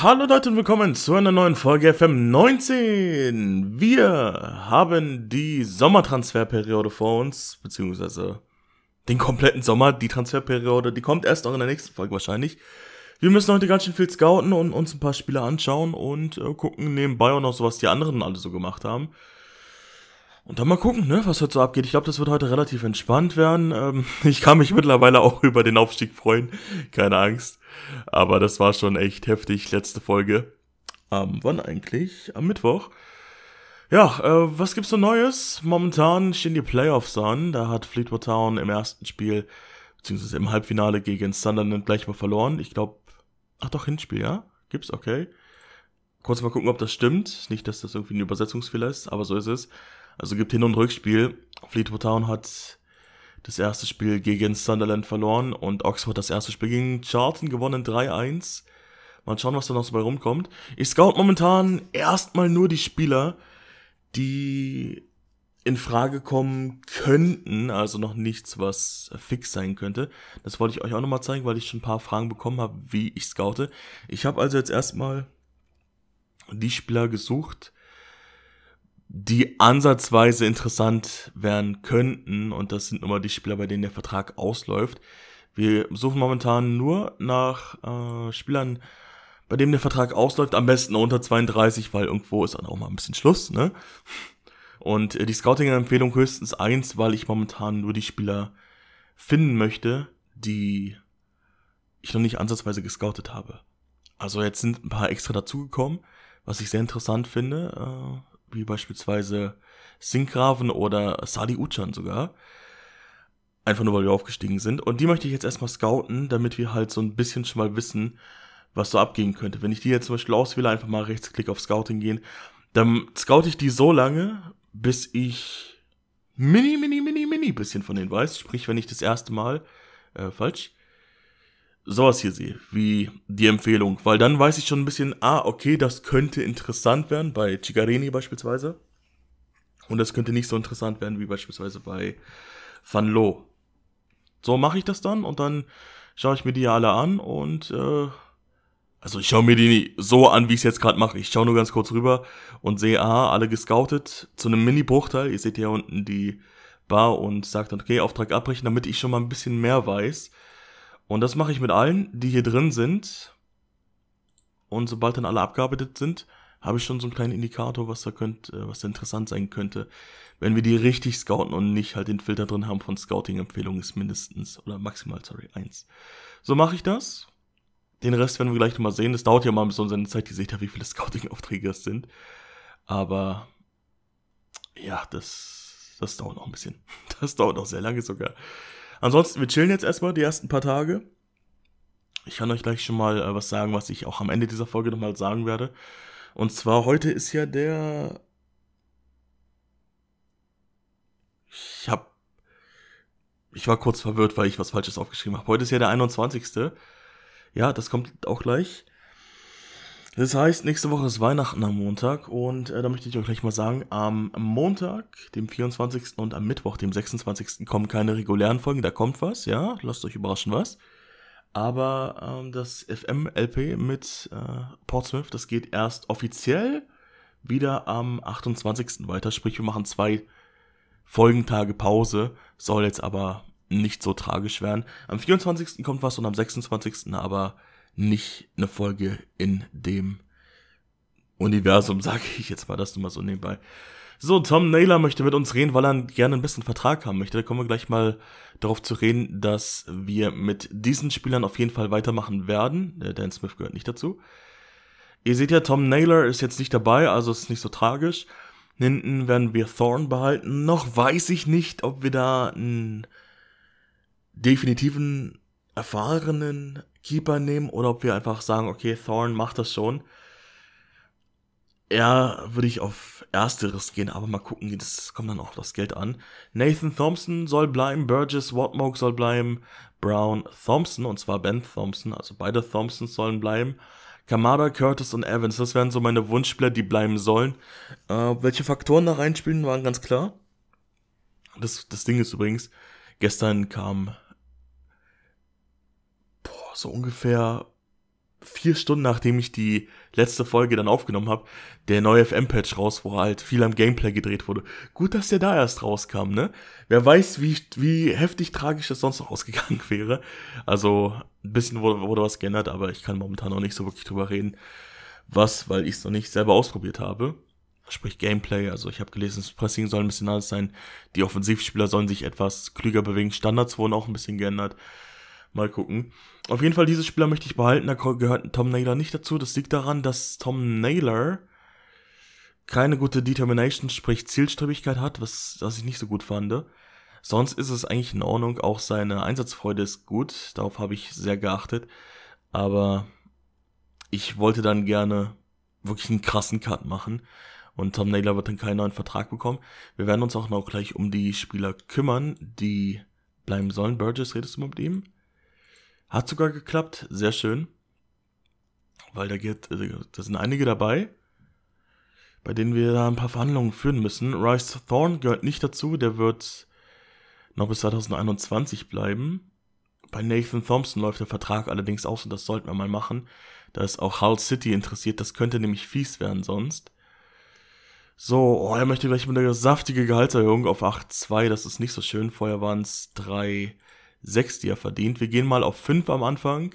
Hallo Leute und willkommen zu einer neuen Folge FM 19. Wir haben die Sommertransferperiode vor uns, beziehungsweise den kompletten Sommer, die Transferperiode, die kommt erst noch in der nächsten Folge wahrscheinlich. Wir müssen heute ganz schön viel scouten und uns ein paar Spiele anschauen und äh, gucken nebenbei auch noch so, was die anderen alle so gemacht haben. Und dann mal gucken, ne, was heute so abgeht. Ich glaube, das wird heute relativ entspannt werden. Ähm, ich kann mich mittlerweile auch über den Aufstieg freuen. Keine Angst. Aber das war schon echt heftig, letzte Folge. Ähm, wann eigentlich? Am Mittwoch. Ja, äh, was gibt's so Neues? Momentan stehen die Playoffs an. Da hat Fleetwood Town im ersten Spiel, beziehungsweise im Halbfinale gegen Sunderland gleich mal verloren. Ich glaube, ach doch, Hinspiel, ja? Gibt's, okay. Kurz mal gucken, ob das stimmt. Nicht, dass das irgendwie ein Übersetzungsfehler ist, aber so ist es. Also gibt Hin- und Rückspiel. Fleetwood Town hat das erste Spiel gegen Sunderland verloren und Oxford das erste Spiel gegen Charlton gewonnen 3-1. Mal schauen, was da noch so bei rumkommt. Ich scout momentan erstmal nur die Spieler, die in Frage kommen könnten, also noch nichts, was fix sein könnte. Das wollte ich euch auch nochmal zeigen, weil ich schon ein paar Fragen bekommen habe, wie ich scoute. Ich habe also jetzt erstmal die Spieler gesucht, die ansatzweise interessant werden könnten. Und das sind immer die Spieler, bei denen der Vertrag ausläuft. Wir suchen momentan nur nach äh, Spielern, bei denen der Vertrag ausläuft, am besten unter 32, weil irgendwo ist dann auch mal ein bisschen Schluss, ne? Und äh, die Scouting-Empfehlung höchstens eins, weil ich momentan nur die Spieler finden möchte, die ich noch nicht ansatzweise gescoutet habe. Also jetzt sind ein paar extra dazugekommen, was ich sehr interessant finde. Äh, wie beispielsweise Sinkgraven oder Sadi Uchan sogar. Einfach nur, weil wir aufgestiegen sind. Und die möchte ich jetzt erstmal scouten, damit wir halt so ein bisschen schon mal wissen, was so abgehen könnte. Wenn ich die jetzt zum Beispiel auswähle, einfach mal rechtsklick auf Scouting gehen, dann scoute ich die so lange, bis ich mini, mini, mini, mini bisschen von denen weiß. Sprich, wenn ich das erste Mal, äh, falsch, sowas hier sehe, wie die Empfehlung, weil dann weiß ich schon ein bisschen, ah, okay, das könnte interessant werden, bei Cigarini beispielsweise. Und das könnte nicht so interessant werden wie beispielsweise bei Van Lo. So mache ich das dann und dann schaue ich mir die alle an und äh, also ich schaue mir die so an, wie ich es jetzt gerade mache. Ich schaue nur ganz kurz rüber und sehe, aha, alle gescoutet zu einem Mini-Bruchteil. Ihr seht hier unten die Bar und sagt dann, okay, Auftrag abbrechen, damit ich schon mal ein bisschen mehr weiß und das mache ich mit allen, die hier drin sind. Und sobald dann alle abgearbeitet sind, habe ich schon so einen kleinen Indikator, was da könnte, äh, was da interessant sein könnte. Wenn wir die richtig scouten und nicht halt den Filter drin haben von Scouting-Empfehlungen ist mindestens oder maximal, sorry, eins. So mache ich das. Den Rest werden wir gleich nochmal sehen. Das dauert ja mal ein bisschen seine Zeit, ihr seht ja, wie viele Scouting-Aufträge es sind. Aber ja, das, das dauert noch ein bisschen. Das dauert noch sehr lange sogar. Ansonsten, wir chillen jetzt erstmal die ersten paar Tage. Ich kann euch gleich schon mal äh, was sagen, was ich auch am Ende dieser Folge nochmal sagen werde. Und zwar heute ist ja der. Ich hab. Ich war kurz verwirrt, weil ich was Falsches aufgeschrieben habe. Heute ist ja der 21. Ja, das kommt auch gleich. Das heißt, nächste Woche ist Weihnachten am Montag und äh, da möchte ich euch gleich mal sagen, am Montag, dem 24. und am Mittwoch, dem 26. kommen keine regulären Folgen, da kommt was, ja, lasst euch überraschen was. Aber ähm, das FM-LP mit äh, Portsmouth, das geht erst offiziell wieder am 28. weiter, sprich wir machen zwei Folgentage Pause, soll jetzt aber nicht so tragisch werden. Am 24. kommt was und am 26. aber nicht eine Folge in dem Universum, sage ich jetzt mal das nur mal so nebenbei. So, Tom Naylor möchte mit uns reden, weil er gerne einen besseren Vertrag haben möchte. Da kommen wir gleich mal darauf zu reden, dass wir mit diesen Spielern auf jeden Fall weitermachen werden. Der Dan Smith gehört nicht dazu. Ihr seht ja, Tom Naylor ist jetzt nicht dabei, also ist nicht so tragisch. Hinten werden wir Thorn behalten. Noch weiß ich nicht, ob wir da einen definitiven, erfahrenen Keeper nehmen oder ob wir einfach sagen, okay, Thorn macht das schon. Ja, würde ich auf Ersteres gehen, aber mal gucken, das kommt dann auch das Geld an. Nathan Thompson soll bleiben, Burgess Watmoke soll bleiben, Brown Thompson, und zwar Ben Thompson, also beide Thompsons sollen bleiben. Kamada, Curtis und Evans, das wären so meine Wunschspieler, die bleiben sollen. Äh, welche Faktoren da reinspielen, waren ganz klar. Das, das Ding ist übrigens, gestern kam so ungefähr vier Stunden nachdem ich die letzte Folge dann aufgenommen habe, der neue FM-Patch raus, wo halt viel am Gameplay gedreht wurde. Gut, dass der da erst rauskam, ne? Wer weiß, wie, wie heftig tragisch das sonst noch ausgegangen wäre. Also, ein bisschen wurde, wurde was geändert, aber ich kann momentan noch nicht so wirklich drüber reden. Was, weil ich es noch nicht selber ausprobiert habe. Sprich Gameplay, also ich habe gelesen, das Pressing soll ein bisschen anders sein. Die Offensivspieler sollen sich etwas klüger bewegen. Standards wurden auch ein bisschen geändert. Mal gucken. Auf jeden Fall, diese Spieler möchte ich behalten. Da gehört Tom Naylor nicht dazu. Das liegt daran, dass Tom Naylor keine gute Determination, sprich Zielstrebigkeit hat, was, was ich nicht so gut fand. Sonst ist es eigentlich in Ordnung. Auch seine Einsatzfreude ist gut. Darauf habe ich sehr geachtet. Aber ich wollte dann gerne wirklich einen krassen Cut machen. Und Tom Naylor wird dann keinen neuen Vertrag bekommen. Wir werden uns auch noch gleich um die Spieler kümmern, die bleiben sollen. Burgess, redest du mal mit ihm? Hat sogar geklappt, sehr schön. Weil da geht, äh, da sind einige dabei, bei denen wir da ein paar Verhandlungen führen müssen. Rice Thorne gehört nicht dazu, der wird noch bis 2021 bleiben. Bei Nathan Thompson läuft der Vertrag allerdings aus und das sollten wir mal machen. Da ist auch Hull City interessiert, das könnte nämlich fies werden sonst. So, oh, er möchte gleich mit einer saftige Gehaltserhöhung auf 8,2, das ist nicht so schön. Vorher waren es 3, 6, die er verdient. Wir gehen mal auf 5 am Anfang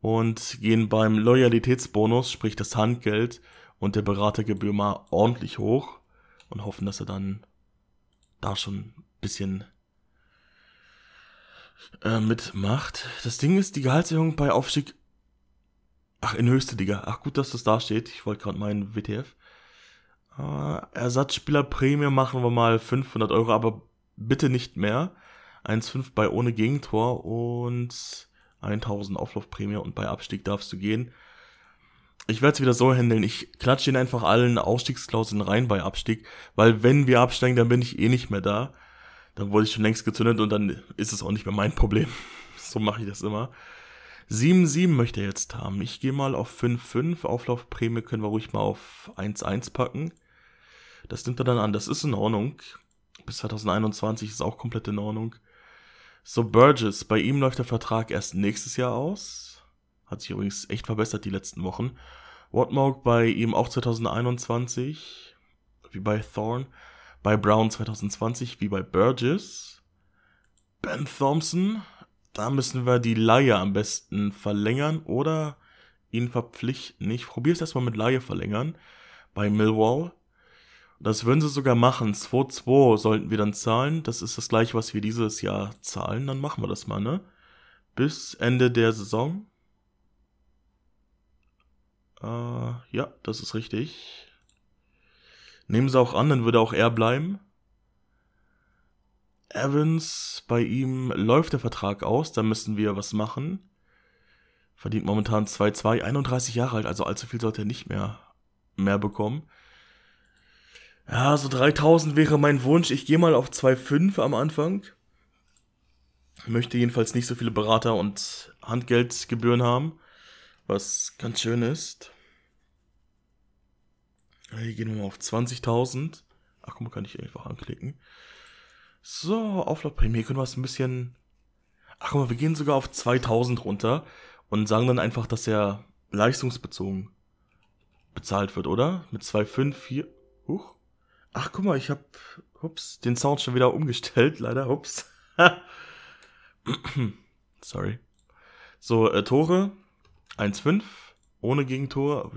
und gehen beim Loyalitätsbonus, sprich das Handgeld und der Beratergebühr mal ordentlich hoch und hoffen, dass er dann da schon ein bisschen äh, mitmacht. Das Ding ist, die Gehaltserhöhung bei Aufstieg. Ach, in höchste Liga. Ach, gut, dass das da steht. Ich wollte gerade meinen WTF. Äh, Ersatzspielerprämie machen wir mal 500 Euro, aber bitte nicht mehr. 1,5 bei ohne Gegentor und 1000 Auflaufprämie und bei Abstieg darfst du gehen. Ich werde es wieder so handeln, ich klatsche ihn einfach allen Ausstiegsklauseln rein bei Abstieg, weil wenn wir absteigen, dann bin ich eh nicht mehr da. Dann wurde ich schon längst gezündet und dann ist es auch nicht mehr mein Problem. so mache ich das immer. 7-7 möchte er jetzt haben. Ich gehe mal auf 5-5. Auflaufprämie können wir ruhig mal auf 1-1 packen. Das nimmt er dann an. Das ist in Ordnung. Bis 2021 ist auch komplett in Ordnung. So, Burgess, bei ihm läuft der Vertrag erst nächstes Jahr aus. Hat sich übrigens echt verbessert die letzten Wochen. Watmog bei ihm auch 2021, wie bei Thorn. Bei Brown 2020, wie bei Burgess. Ben Thompson, da müssen wir die Laie am besten verlängern oder ihn verpflichten. Ich probiere es erstmal mit Laie verlängern. Bei Millwall. Das würden sie sogar machen. 2-2 sollten wir dann zahlen. Das ist das gleiche, was wir dieses Jahr zahlen. Dann machen wir das mal, ne? Bis Ende der Saison. Äh, ja, das ist richtig. Nehmen sie auch an, dann würde auch er bleiben. Evans, bei ihm läuft der Vertrag aus, da müssen wir was machen. Verdient momentan 2-2, 31 Jahre alt, also allzu viel sollte er nicht mehr, mehr bekommen. Ja, so 3000 wäre mein Wunsch. Ich gehe mal auf 2,5 am Anfang. Möchte jedenfalls nicht so viele Berater und Handgeldgebühren haben, was ganz schön ist. Hier gehen wir mal auf 20.000. Ach, guck mal, kann ich einfach anklicken. So, Auflaufprämie können wir es ein bisschen... Ach, guck mal, wir gehen sogar auf 2000 runter und sagen dann einfach, dass er leistungsbezogen bezahlt wird, oder? Mit 2,5, 4... Huch. Ach, guck mal, ich habe, ups, den Sound schon wieder umgestellt, leider, ups. Sorry. So, äh, Tore, 1-5, ohne Gegentor.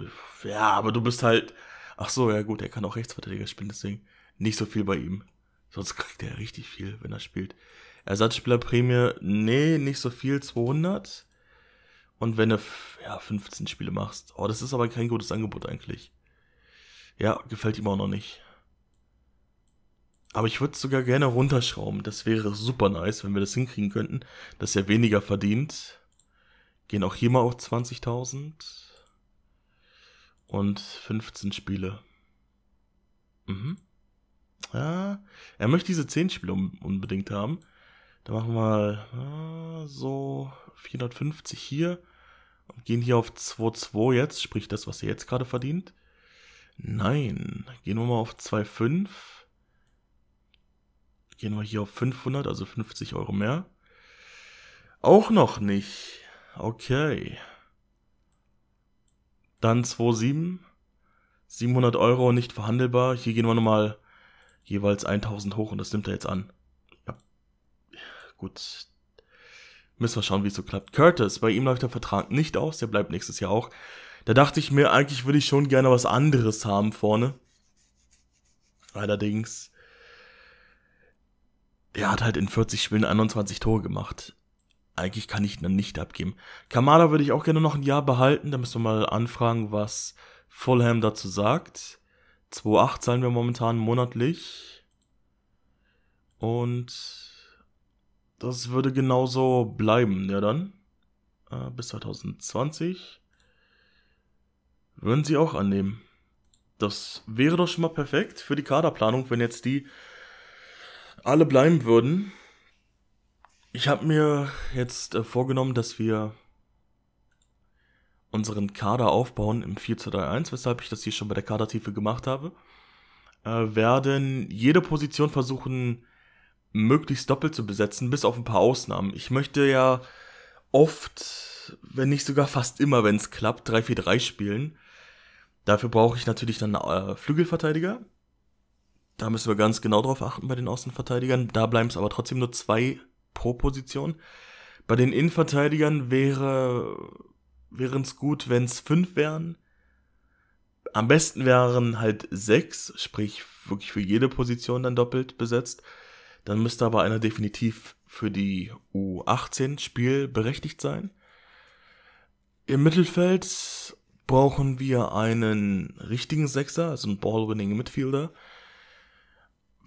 Ja, aber du bist halt, ach so, ja gut, er kann auch Rechtsverteidiger spielen, deswegen nicht so viel bei ihm. Sonst kriegt er richtig viel, wenn er spielt. Ersatzspielerprämie, nee, nicht so viel, 200. Und wenn du, ja, 15 Spiele machst. Oh, das ist aber kein gutes Angebot eigentlich. Ja, gefällt ihm auch noch nicht. Aber ich würde es sogar gerne runterschrauben. Das wäre super nice, wenn wir das hinkriegen könnten, dass er weniger verdient. Gehen auch hier mal auf 20.000. Und 15 Spiele. Mhm. Ja, er möchte diese 10 Spiele unbedingt haben. Da machen wir äh, so 450 hier. Und gehen hier auf 2,2 jetzt, sprich das, was er jetzt gerade verdient. Nein, gehen wir mal auf 2,5. Gehen wir hier auf 500, also 50 Euro mehr. Auch noch nicht. Okay. Dann 2,7. 700 Euro nicht verhandelbar. Hier gehen wir nochmal jeweils 1000 hoch und das nimmt er jetzt an. Ja. Gut. Müssen wir schauen, wie es so klappt. Curtis, bei ihm läuft der Vertrag nicht aus, der bleibt nächstes Jahr auch. Da dachte ich mir, eigentlich würde ich schon gerne was anderes haben vorne. Allerdings, er hat halt in 40 Spielen 21 Tore gemacht. Eigentlich kann ich ihn dann nicht abgeben. Kamada würde ich auch gerne noch ein Jahr behalten. Da müssen wir mal anfragen, was Fulham dazu sagt. 2,8 zahlen wir momentan monatlich. Und das würde genauso bleiben, ja dann. Äh, bis 2020. Würden sie auch annehmen. Das wäre doch schon mal perfekt für die Kaderplanung, wenn jetzt die alle bleiben würden. Ich habe mir jetzt äh, vorgenommen, dass wir unseren Kader aufbauen im 4 zu 3 1, weshalb ich das hier schon bei der Kadertiefe gemacht habe. Äh, werden jede Position versuchen, möglichst doppelt zu besetzen, bis auf ein paar Ausnahmen. Ich möchte ja oft, wenn nicht sogar fast immer, wenn es klappt, 3-4-3 spielen. Dafür brauche ich natürlich dann äh, Flügelverteidiger. Da müssen wir ganz genau drauf achten bei den Außenverteidigern. Da bleiben es aber trotzdem nur zwei pro Position. Bei den Innenverteidigern wäre wären es gut, wenn es fünf wären. Am besten wären halt sechs, sprich wirklich für jede Position dann doppelt besetzt. Dann müsste aber einer definitiv für die U18 Spiel berechtigt sein. Im Mittelfeld brauchen wir einen richtigen Sechser, also einen Ball-winning Midfielder,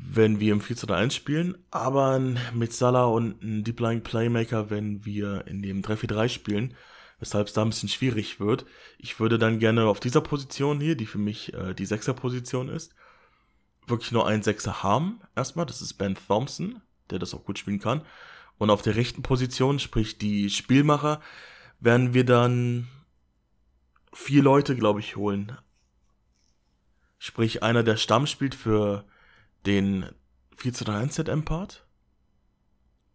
wenn wir im 4 zu 1 spielen, aber mit Salah und einem Deep Lying Playmaker, wenn wir in dem 3-4-3 spielen weshalb es da ein bisschen schwierig wird. Ich würde dann gerne auf dieser Position hier, die für mich äh, die Sechser-Position ist, wirklich nur einen Sechser haben. Erstmal, das ist Ben Thompson, der das auch gut spielen kann. Und auf der rechten Position, sprich die Spielmacher, werden wir dann vier Leute, glaube ich, holen. Sprich, einer, der Stamm spielt für den 4 zu 3 1 ZM-Part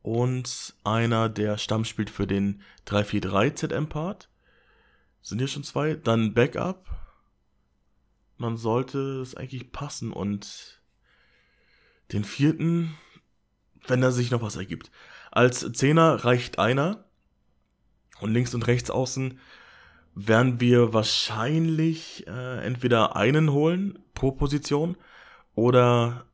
und einer, der Stamm spielt für den 343 ZM-Part. Sind hier schon zwei. Dann Backup. Man sollte es eigentlich passen und den vierten, wenn da sich noch was ergibt. Als Zehner reicht einer und links und rechts außen werden wir wahrscheinlich äh, entweder einen holen pro Position oder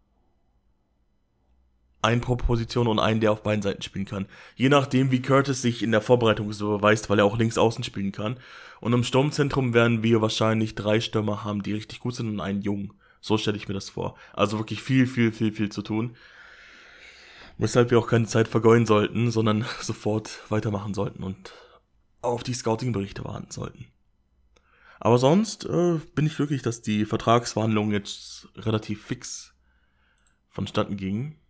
einen pro Position und einen, der auf beiden Seiten spielen kann. Je nachdem, wie Curtis sich in der Vorbereitung so beweist, weil er auch links außen spielen kann. Und im Sturmzentrum werden wir wahrscheinlich drei Stürmer haben, die richtig gut sind und einen Jungen. So stelle ich mir das vor. Also wirklich viel, viel, viel, viel zu tun. Weshalb wir auch keine Zeit vergeuden sollten, sondern sofort weitermachen sollten und auf die Scouting-Berichte warten sollten. Aber sonst äh, bin ich glücklich, dass die Vertragsverhandlungen jetzt relativ fix vonstatten gingen.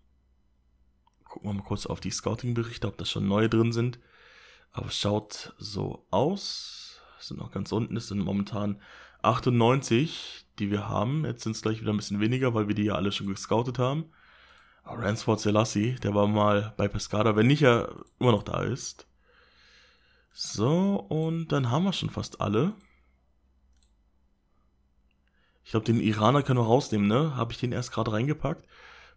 Gucken wir mal kurz auf die Scouting-Berichte, ob da schon neue drin sind. Aber es schaut so aus. sind noch ganz unten. Es sind momentan 98, die wir haben. Jetzt sind es gleich wieder ein bisschen weniger, weil wir die ja alle schon gescoutet haben. Aber Ransford Selassie, der war mal bei Pescada, wenn nicht er immer noch da ist. So, und dann haben wir schon fast alle. Ich glaube, den Iraner können wir rausnehmen, ne? Habe ich den erst gerade reingepackt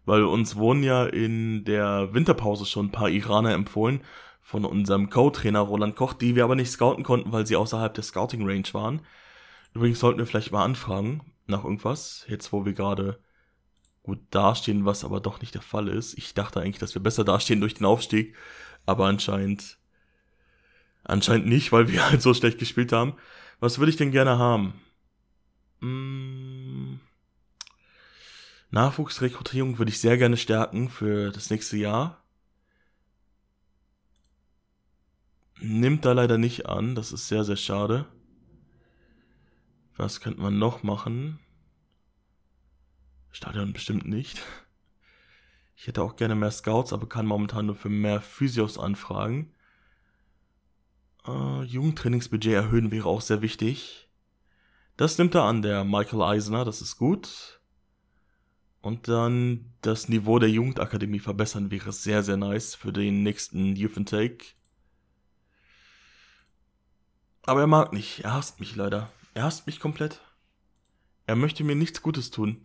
weil uns wurden ja in der Winterpause schon ein paar Iraner empfohlen von unserem Co-Trainer Roland Koch, die wir aber nicht scouten konnten, weil sie außerhalb der Scouting Range waren. Übrigens sollten wir vielleicht mal anfragen nach irgendwas, jetzt wo wir gerade gut dastehen, was aber doch nicht der Fall ist. Ich dachte eigentlich, dass wir besser dastehen durch den Aufstieg, aber anscheinend anscheinend nicht, weil wir halt so schlecht gespielt haben. Was würde ich denn gerne haben? Hm, Nachwuchsrekrutierung würde ich sehr gerne stärken für das nächste Jahr. Nimmt da leider nicht an, das ist sehr, sehr schade. Was könnte man noch machen? Stadion bestimmt nicht. Ich hätte auch gerne mehr Scouts, aber kann momentan nur für mehr Physios anfragen. Äh, Jugendtrainingsbudget erhöhen wäre auch sehr wichtig. Das nimmt er an, der Michael Eisner, das ist gut. Und dann das Niveau der Jugendakademie verbessern wäre sehr, sehr nice für den nächsten Youth and Take. Aber er mag nicht, er hasst mich leider. Er hasst mich komplett. Er möchte mir nichts Gutes tun.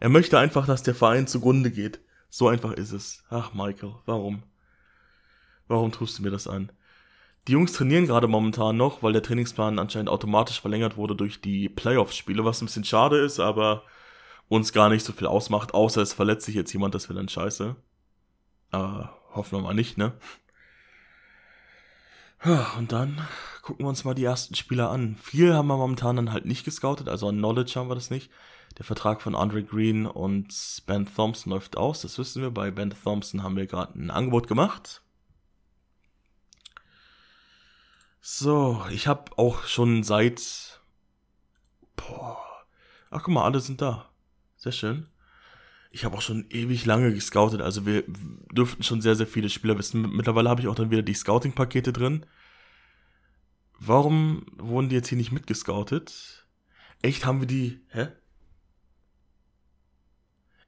Er möchte einfach, dass der Verein zugrunde geht. So einfach ist es. Ach, Michael, warum? Warum tust du mir das an? Die Jungs trainieren gerade momentan noch, weil der Trainingsplan anscheinend automatisch verlängert wurde durch die Playoff-Spiele, was ein bisschen schade ist, aber uns gar nicht so viel ausmacht, außer es verletzt sich jetzt jemand, das wäre dann scheiße. Aber hoffen wir mal nicht, ne? Und dann gucken wir uns mal die ersten Spieler an. Viel haben wir momentan dann halt nicht gescoutet, also an Knowledge haben wir das nicht. Der Vertrag von Andre Green und Ben Thompson läuft aus, das wissen wir. Bei Ben Thompson haben wir gerade ein Angebot gemacht. So, ich habe auch schon seit. Boah. Ach, guck mal, alle sind da. Sehr schön. Ich habe auch schon ewig lange gescoutet, also wir dürften schon sehr, sehr viele Spieler wissen. Mittlerweile habe ich auch dann wieder die Scouting-Pakete drin. Warum wurden die jetzt hier nicht mitgescoutet? Echt, haben wir die. Hä?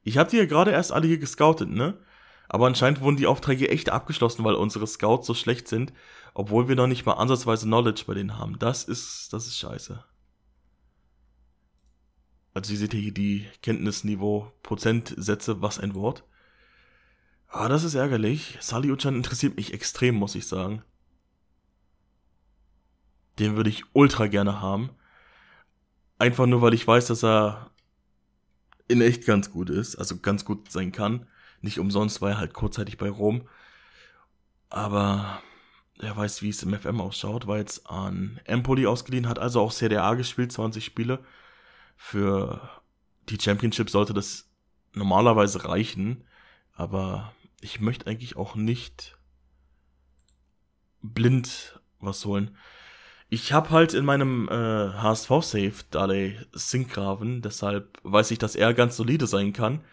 Ich habe die ja gerade erst alle hier gescoutet, ne? Aber anscheinend wurden die Aufträge echt abgeschlossen, weil unsere Scouts so schlecht sind, obwohl wir noch nicht mal ansatzweise Knowledge bei denen haben. Das ist, das ist scheiße. Also ihr seht hier die Kenntnisniveau, Prozentsätze, was ein Wort. Ah, das ist ärgerlich. Sali Uchan interessiert mich extrem, muss ich sagen. Den würde ich ultra gerne haben. Einfach nur, weil ich weiß, dass er in echt ganz gut ist, also ganz gut sein kann. Nicht umsonst war er halt kurzzeitig bei Rom. Aber er weiß, wie es im FM ausschaut, war jetzt an Empoli ausgeliehen, hat also auch CDA gespielt, 20 Spiele. Für die Championship sollte das normalerweise reichen, aber ich möchte eigentlich auch nicht blind was holen. Ich habe halt in meinem äh, HSV-Save Dale Sinkgraven, deshalb weiß ich, dass er ganz solide sein kann.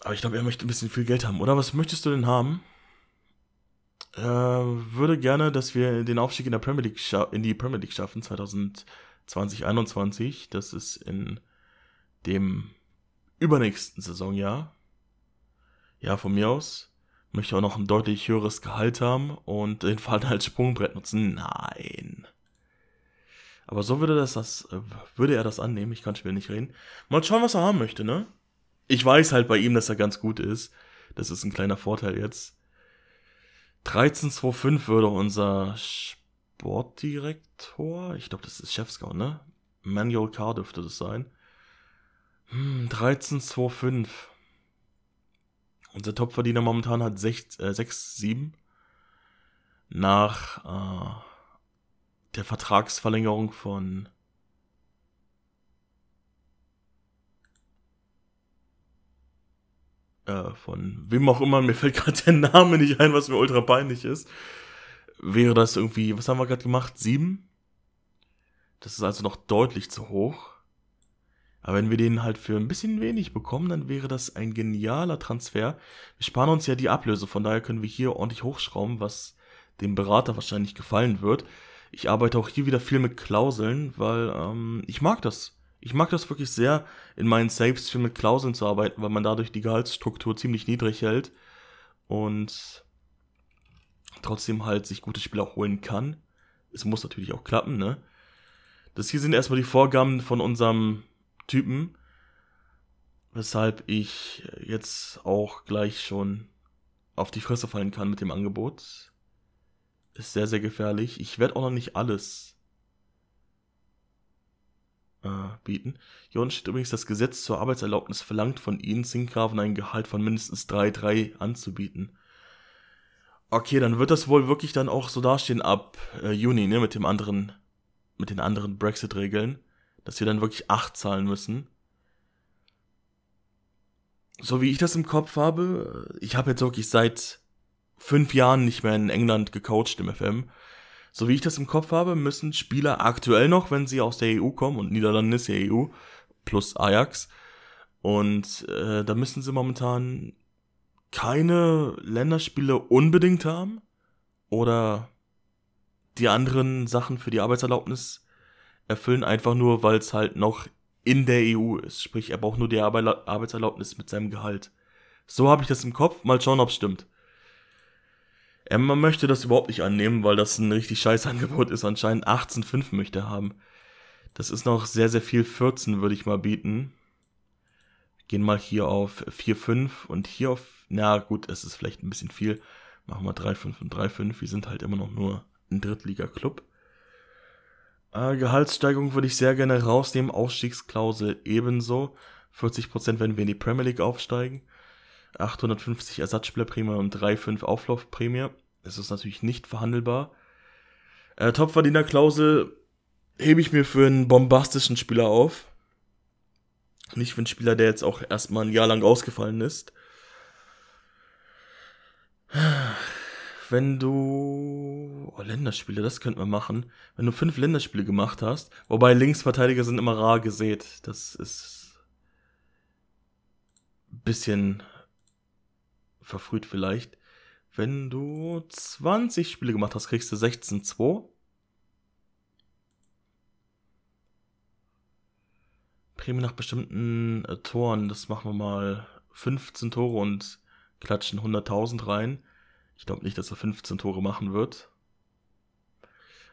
Aber ich glaube, er möchte ein bisschen viel Geld haben. Oder was möchtest du denn haben? Äh, würde gerne, dass wir den Aufstieg in der Premier League in die Premier League schaffen 2020-21. Das ist in dem übernächsten Saisonjahr. Ja, von mir aus. Möchte auch noch ein deutlich höheres Gehalt haben und den Fall als Sprungbrett nutzen. Nein. Aber so würde das, das würde er das annehmen. Ich kann schwer nicht reden. Mal schauen, was er haben möchte, ne? Ich weiß halt bei ihm, dass er ganz gut ist. Das ist ein kleiner Vorteil jetzt. 1325 würde unser Sportdirektor, ich glaube, das ist Chefscout, ne? Manuel Carr dürfte das sein. Hm, 1325. Unser Topverdiener momentan hat 6, äh, 6 7. Nach äh, der Vertragsverlängerung von äh, von wem auch immer, mir fällt gerade der Name nicht ein, was mir ultra peinlich ist, wäre das irgendwie, was haben wir gerade gemacht? Sieben? Das ist also noch deutlich zu hoch. Aber wenn wir den halt für ein bisschen wenig bekommen, dann wäre das ein genialer Transfer. Wir sparen uns ja die Ablöse, von daher können wir hier ordentlich hochschrauben, was dem Berater wahrscheinlich gefallen wird. Ich arbeite auch hier wieder viel mit Klauseln, weil ähm, ich mag das. Ich mag das wirklich sehr, in meinen Saves viel mit Klauseln zu arbeiten, weil man dadurch die Gehaltsstruktur ziemlich niedrig hält und trotzdem halt sich gute Spieler holen kann. Es muss natürlich auch klappen, ne? Das hier sind erstmal die Vorgaben von unserem Typen, weshalb ich jetzt auch gleich schon auf die Fresse fallen kann mit dem Angebot. Ist sehr, sehr gefährlich. Ich werde auch noch nicht alles äh, bieten. Hier unten steht übrigens, das Gesetz zur Arbeitserlaubnis verlangt von Ihnen, Sinkgraven ein Gehalt von mindestens 3,3 anzubieten. Okay, dann wird das wohl wirklich dann auch so dastehen ab äh, Juni, ne, mit dem anderen, mit den anderen Brexit-Regeln, dass wir dann wirklich 8 zahlen müssen. So wie ich das im Kopf habe, ich habe jetzt wirklich seit fünf Jahren nicht mehr in England gecoacht im FM so wie ich das im Kopf habe, müssen Spieler aktuell noch, wenn sie aus der EU kommen, und Niederlande ist ja EU, plus Ajax, und äh, da müssen sie momentan keine Länderspiele unbedingt haben oder die anderen Sachen für die Arbeitserlaubnis erfüllen, einfach nur, weil es halt noch in der EU ist. Sprich, er braucht nur die Arbeitserlaubnis mit seinem Gehalt. So habe ich das im Kopf. Mal schauen, ob es stimmt. Ähm, man möchte das überhaupt nicht annehmen, weil das ein richtig scheiß Angebot ist. Anscheinend 18,5 möchte er haben. Das ist noch sehr, sehr viel. 14 würde ich mal bieten. Gehen mal hier auf 4,5 und hier auf, na gut, es ist vielleicht ein bisschen viel. Machen wir 3,5 und 3,5. Wir sind halt immer noch nur ein Drittliga-Club. Äh, Gehaltssteigerung würde ich sehr gerne rausnehmen. Ausstiegsklausel ebenso. 40% wenn wir in die Premier League aufsteigen. 850 Ersatzspielerprämie und 3,5 Auflaufprämie. Das ist natürlich nicht verhandelbar. Äh, Topverdienerklausel hebe ich mir für einen bombastischen Spieler auf. Nicht für einen Spieler, der jetzt auch erstmal ein Jahr lang ausgefallen ist. Wenn du. Oh, Länderspiele, das könnte man machen. Wenn du fünf Länderspiele gemacht hast, wobei Linksverteidiger sind immer rar gesät. Das ist. Bisschen verfrüht vielleicht. Wenn du 20 Spiele gemacht hast, kriegst du 16-2. Prämie nach bestimmten äh, Toren, das machen wir mal 15 Tore und klatschen 100.000 rein. Ich glaube nicht, dass er 15 Tore machen wird.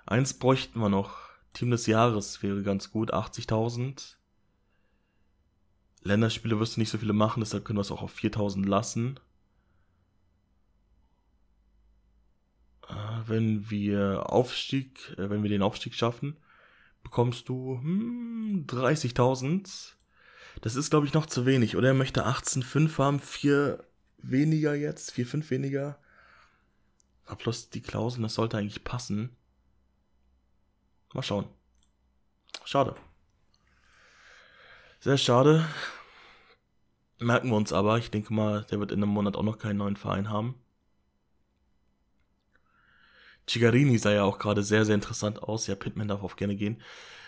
Eins bräuchten wir noch. Team des Jahres wäre ganz gut, 80.000. Länderspiele wirst du nicht so viele machen, deshalb können wir es auch auf 4.000 lassen. Äh, wenn wir Aufstieg, äh, wenn wir den Aufstieg schaffen, bekommst du hm, 30.000. Das ist, glaube ich, noch zu wenig. Oder er möchte 18,5 haben, 4 weniger jetzt, 4, 5 weniger. Aber plus die Klauseln, das sollte eigentlich passen. Mal schauen. Schade. Sehr schade. Merken wir uns aber. Ich denke mal, der wird in einem Monat auch noch keinen neuen Verein haben. Cigarini sah ja auch gerade sehr, sehr interessant aus. Ja, Pitman darf auch gerne gehen.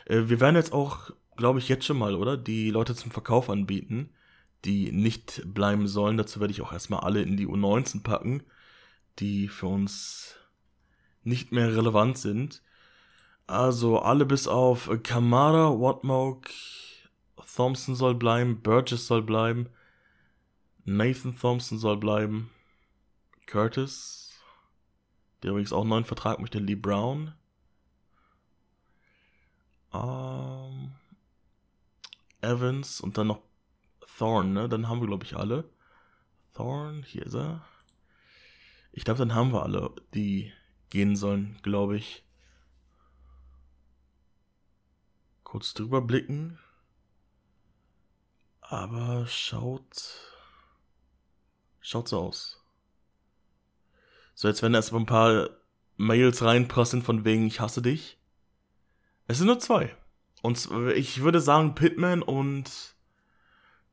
Äh, wir werden jetzt auch, glaube ich, jetzt schon mal, oder? Die Leute zum Verkauf anbieten, die nicht bleiben sollen. Dazu werde ich auch erstmal alle in die U19 packen, die für uns nicht mehr relevant sind. Also alle bis auf Kamara, Watmoke, Thompson soll bleiben, Burgess soll bleiben, Nathan Thompson soll bleiben, Curtis der übrigens auch einen neuen Vertrag möchte, Lee Brown. Ähm, Evans und dann noch Thorn, ne? Dann haben wir, glaube ich, alle. Thorn, hier ist er. Ich glaube, dann haben wir alle, die gehen sollen, glaube ich. Kurz drüber blicken. Aber schaut. Schaut so aus. So, jetzt werden erst mal ein paar Mails reinprasseln von wegen, ich hasse dich. Es sind nur zwei. Und ich würde sagen, Pitman und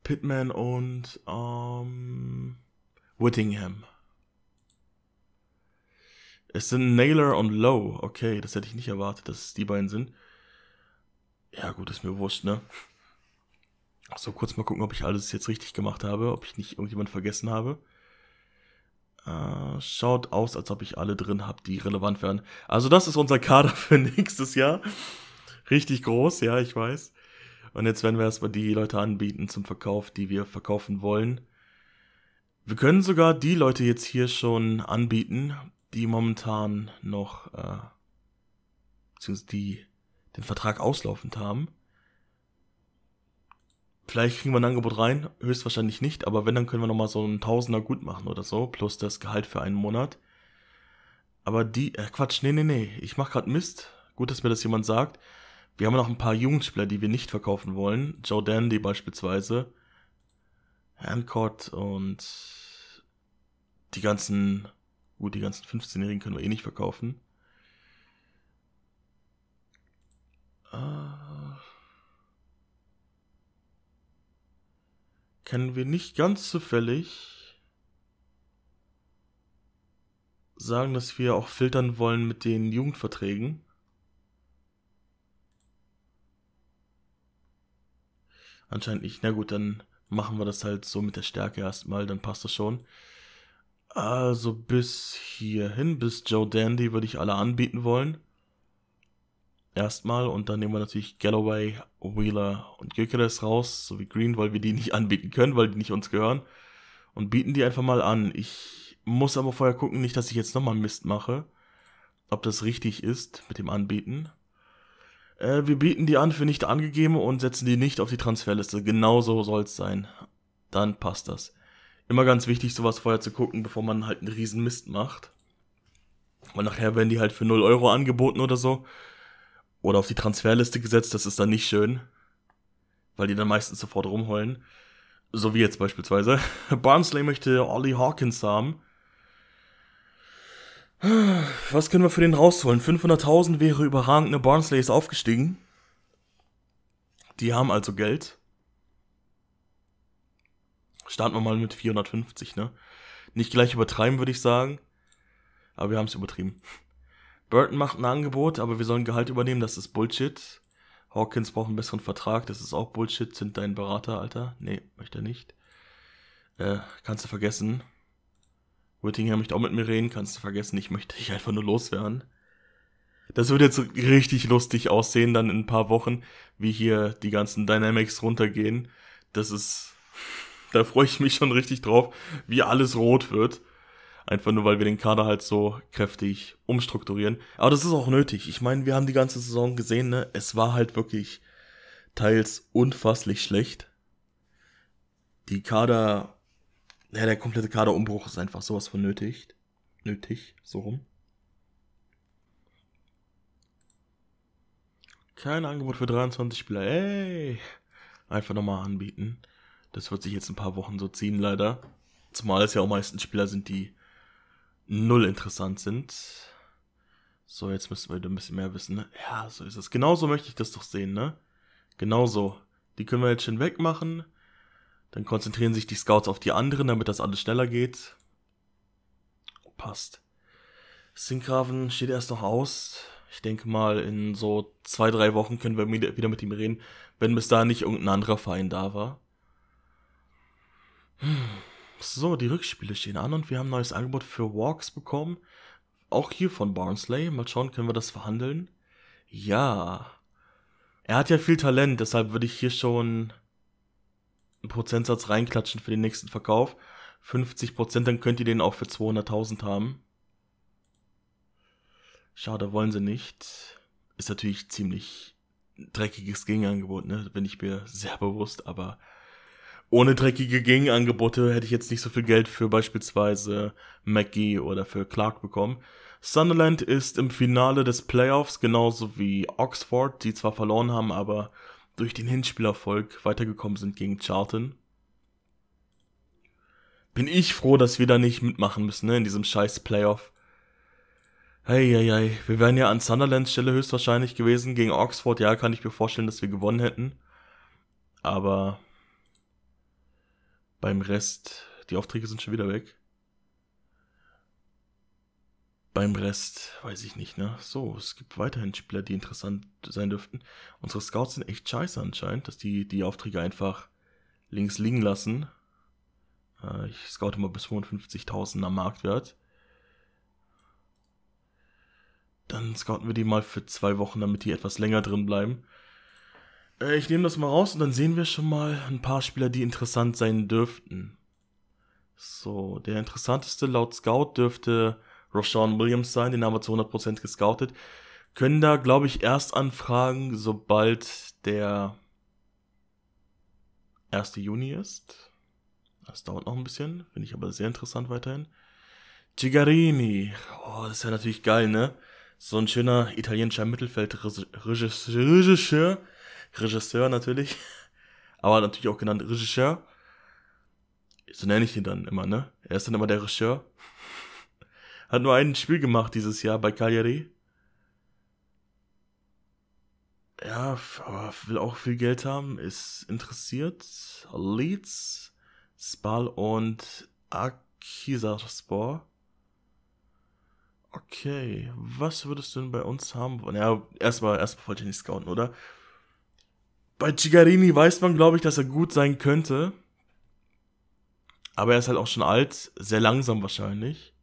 Pitman und ähm, Whittingham. Es sind Naylor und Lowe. Okay, das hätte ich nicht erwartet, dass es die beiden sind. Ja, gut, ist mir wurscht, ne? So, kurz mal gucken, ob ich alles jetzt richtig gemacht habe, ob ich nicht irgendjemand vergessen habe. Äh, schaut aus, als ob ich alle drin habe, die relevant wären. Also das ist unser Kader für nächstes Jahr. Richtig groß, ja, ich weiß. Und jetzt werden wir erstmal die Leute anbieten zum Verkauf, die wir verkaufen wollen. Wir können sogar die Leute jetzt hier schon anbieten, die momentan noch, äh, beziehungsweise die den Vertrag auslaufend haben. Vielleicht kriegen wir ein Angebot rein, höchstwahrscheinlich nicht, aber wenn, dann können wir nochmal so einen Tausender gut machen oder so, plus das Gehalt für einen Monat. Aber die, äh, Quatsch, nee, nee, nee, ich mach grad Mist. Gut, dass mir das jemand sagt. Wir haben noch ein paar Jugendspieler, die wir nicht verkaufen wollen. Joe Dandy beispielsweise. Hancock und die ganzen, gut, die ganzen 15-Jährigen können wir eh nicht verkaufen. Äh, können wir nicht ganz zufällig sagen, dass wir auch filtern wollen mit den Jugendverträgen. Anscheinend nicht. Na gut, dann machen wir das halt so mit der Stärke erstmal, dann passt das schon. Also bis hierhin, bis Joe Dandy würde ich alle anbieten wollen erstmal und dann nehmen wir natürlich Galloway, Wheeler und Gyökeres raus, sowie Green, weil wir die nicht anbieten können, weil die nicht uns gehören und bieten die einfach mal an. Ich Muss aber vorher gucken, nicht, dass ich jetzt nochmal Mist mache. Ob das richtig ist mit dem Anbieten. Äh, wir bieten die an für nicht angegeben und setzen die nicht auf die Transferliste. Genauso soll es sein. Dann passt das. Immer ganz wichtig, sowas vorher zu gucken, bevor man halt einen riesen Mist macht. Weil nachher werden die halt für 0 Euro angeboten oder so. Oder auf die Transferliste gesetzt, das ist dann nicht schön. Weil die dann meistens sofort rumheulen. So wie jetzt beispielsweise. Barnsley möchte Ollie Hawkins haben. Was können wir für den rausholen? 500.000 wäre überragend. Ne, Barnsley ist aufgestiegen. Die haben also Geld. Starten wir mal mit 450, ne? Nicht gleich übertreiben, würde ich sagen. Aber wir haben es übertrieben. Burton macht ein Angebot, aber wir sollen Gehalt übernehmen, das ist Bullshit. Hawkins braucht einen besseren Vertrag, das ist auch Bullshit. Sind dein Berater, Alter? Nee, möchte er nicht. Äh, kannst du vergessen. Whittingham möchte auch mit mir reden, kannst du vergessen, ich möchte dich einfach nur loswerden. Das wird jetzt richtig lustig aussehen, dann in ein paar Wochen, wie hier die ganzen Dynamics runtergehen. Das ist, da freue ich mich schon richtig drauf, wie alles rot wird. Einfach nur, weil wir den Kader halt so kräftig umstrukturieren. Aber das ist auch nötig. Ich meine, wir haben die ganze Saison gesehen, ne? Es war halt wirklich teils unfasslich schlecht. Die Kader ja, der komplette Kaderumbruch ist einfach sowas von nötig. Nötig, so rum. Kein Angebot für 23 Spieler. Ey! Einfach nochmal anbieten. Das wird sich jetzt ein paar Wochen so ziehen, leider. Zumal es ja auch meistens Spieler sind, die null interessant sind. So, jetzt müssen wir wieder ein bisschen mehr wissen. Ne? Ja, so ist es. Genauso möchte ich das doch sehen, ne? Genauso. Die können wir jetzt schon wegmachen. Dann konzentrieren sich die Scouts auf die anderen, damit das alles schneller geht. Passt. Sinkgraven steht erst noch aus. Ich denke mal, in so zwei, drei Wochen können wir wieder mit ihm reden, wenn bis dahin nicht irgendein anderer Verein da war. So, die Rückspiele stehen an und wir haben ein neues Angebot für Walks bekommen. Auch hier von Barnsley. Mal schauen, können wir das verhandeln? Ja. Er hat ja viel Talent, deshalb würde ich hier schon einen Prozentsatz reinklatschen für den nächsten Verkauf. 50 Prozent, dann könnt ihr den auch für 200.000 haben. Schade, wollen sie nicht. Ist natürlich ziemlich dreckiges Gegenangebot, ne? Bin ich mir sehr bewusst, aber ohne dreckige Gegenangebote hätte ich jetzt nicht so viel Geld für beispielsweise McGee oder für Clark bekommen. Sunderland ist im Finale des Playoffs, genauso wie Oxford, die zwar verloren haben, aber durch den Hinspielerfolg weitergekommen sind gegen Charlton. Bin ich froh, dass wir da nicht mitmachen müssen, ne, in diesem scheiß Playoff. Hey, hey, hey, wir wären ja an Sunderlands Stelle höchstwahrscheinlich gewesen. Gegen Oxford, ja, kann ich mir vorstellen, dass wir gewonnen hätten. Aber beim Rest, die Aufträge sind schon wieder weg. Beim Rest weiß ich nicht, ne? So, es gibt weiterhin Spieler, die interessant sein dürften. Unsere Scouts sind echt scheiße anscheinend, dass die die Aufträge einfach links liegen lassen. Äh, ich scoute mal bis 55.000 am Marktwert. Dann scouten wir die mal für zwei Wochen, damit die etwas länger drin bleiben. Äh, ich nehme das mal raus und dann sehen wir schon mal ein paar Spieler, die interessant sein dürften. So, der interessanteste laut Scout dürfte Roshan Williams sein, den haben wir zu 100% gescoutet. Können da, glaube ich, erst anfragen, sobald der 1. Juni ist. Das dauert noch ein bisschen, finde ich aber sehr interessant weiterhin. Gigarini. Oh, das ist ja natürlich geil, ne? So ein schöner italienischer Mittelfeldregisseur. Regisseur natürlich. Aber natürlich auch genannt Regisseur. So nenne ich ihn dann immer, ne? Er ist dann immer der Regisseur. Hat nur ein Spiel gemacht dieses Jahr bei Cagliari. Ja, will auch viel Geld haben, ist interessiert. Leeds, Spal und Akhisarspor. Okay, was würdest du denn bei uns haben wollen? Ja, erstmal, erstmal wollte ich nicht scouten, oder? Bei Cigarini weiß man, glaube ich, dass er gut sein könnte. Aber er ist halt auch schon alt, sehr langsam wahrscheinlich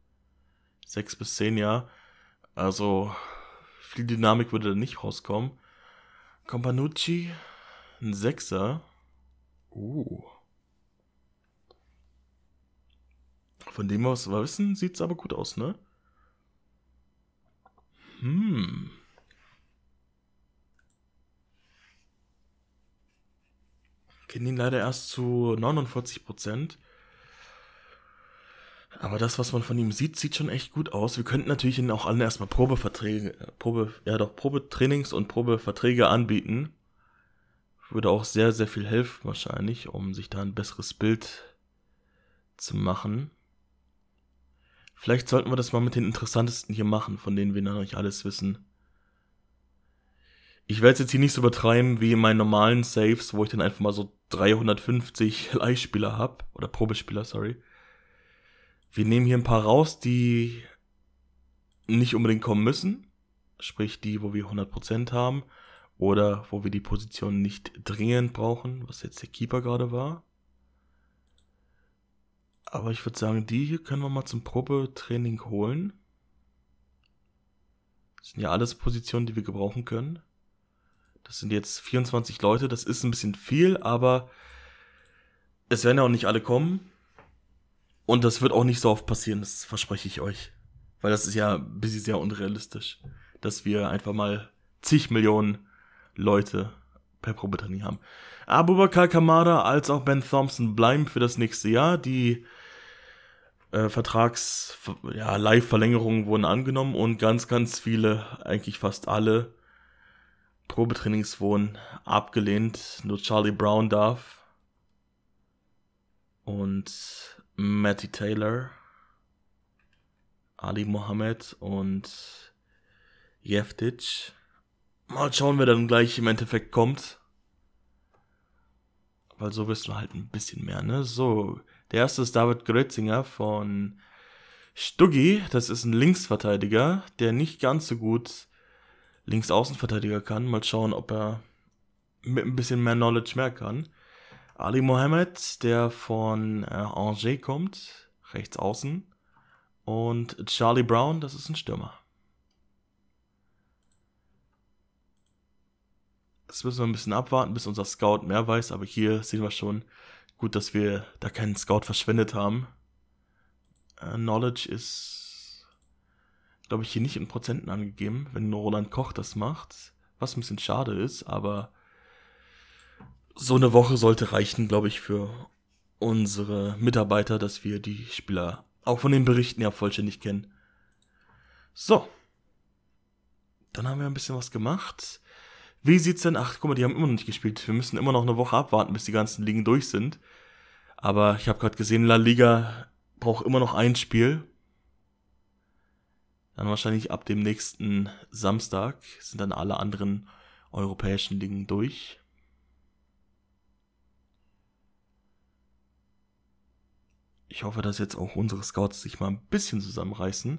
sechs bis zehn Jahre. Also viel Dynamik würde da nicht rauskommen. Companucci, ein Sechser. Uh. Von dem aus wir wissen, sieht's aber gut aus, ne? Hm. Kennen ihn leider erst zu 49 Prozent. Aber das, was man von ihm sieht, sieht schon echt gut aus. Wir könnten natürlich ihn auch allen erstmal Probeverträge, Probe, ja doch, Probetrainings und Probeverträge anbieten. Würde auch sehr, sehr viel helfen wahrscheinlich, um sich da ein besseres Bild zu machen. Vielleicht sollten wir das mal mit den interessantesten hier machen, von denen wir noch nicht alles wissen. Ich werde es jetzt hier nicht so übertreiben wie in meinen normalen Saves, wo ich dann einfach mal so 350 Leihspieler habe. Oder Probespieler, sorry. Wir nehmen hier ein paar raus, die nicht unbedingt kommen müssen. Sprich die, wo wir 100% haben. Oder wo wir die Position nicht dringend brauchen, was jetzt der Keeper gerade war. Aber ich würde sagen, die hier können wir mal zum Probetraining holen. Das sind ja alles Positionen, die wir gebrauchen können. Das sind jetzt 24 Leute, das ist ein bisschen viel, aber es werden ja auch nicht alle kommen. Und das wird auch nicht so oft passieren, das verspreche ich euch. Weil das ist ja ein bisschen sehr unrealistisch, dass wir einfach mal zig Millionen Leute per Probetraining haben. Abubakar Kamada als auch Ben Thompson bleiben für das nächste Jahr. Die äh, Vertrags, ja, Live-Verlängerungen wurden angenommen und ganz, ganz viele, eigentlich fast alle Probetrainings wurden abgelehnt. Nur Charlie Brown darf. Und Matty Taylor, Ali Mohammed und Jeftic. Mal schauen, wer dann gleich im Endeffekt kommt. Weil so wissen wir halt ein bisschen mehr, ne? So, der erste ist David Grötzinger von Stuggi. Das ist ein Linksverteidiger, der nicht ganz so gut Linksaußenverteidiger kann. Mal schauen, ob er mit ein bisschen mehr Knowledge mehr kann. Ali Mohammed, der von äh, Angers kommt, rechts außen. Und Charlie Brown, das ist ein Stürmer. Jetzt müssen wir ein bisschen abwarten, bis unser Scout mehr weiß, aber hier sehen wir schon gut, dass wir da keinen Scout verschwendet haben. Äh, Knowledge ist, glaube ich, hier nicht in Prozenten angegeben, wenn Roland Koch das macht. Was ein bisschen schade ist, aber so eine Woche sollte reichen, glaube ich, für unsere Mitarbeiter, dass wir die Spieler auch von den Berichten ja vollständig kennen. So. Dann haben wir ein bisschen was gemacht. Wie sieht's denn? Ach, guck mal, die haben immer noch nicht gespielt. Wir müssen immer noch eine Woche abwarten, bis die ganzen Ligen durch sind. Aber ich habe gerade gesehen, La Liga braucht immer noch ein Spiel. Dann wahrscheinlich ab dem nächsten Samstag sind dann alle anderen europäischen Ligen durch. Ich hoffe, dass jetzt auch unsere Scouts sich mal ein bisschen zusammenreißen.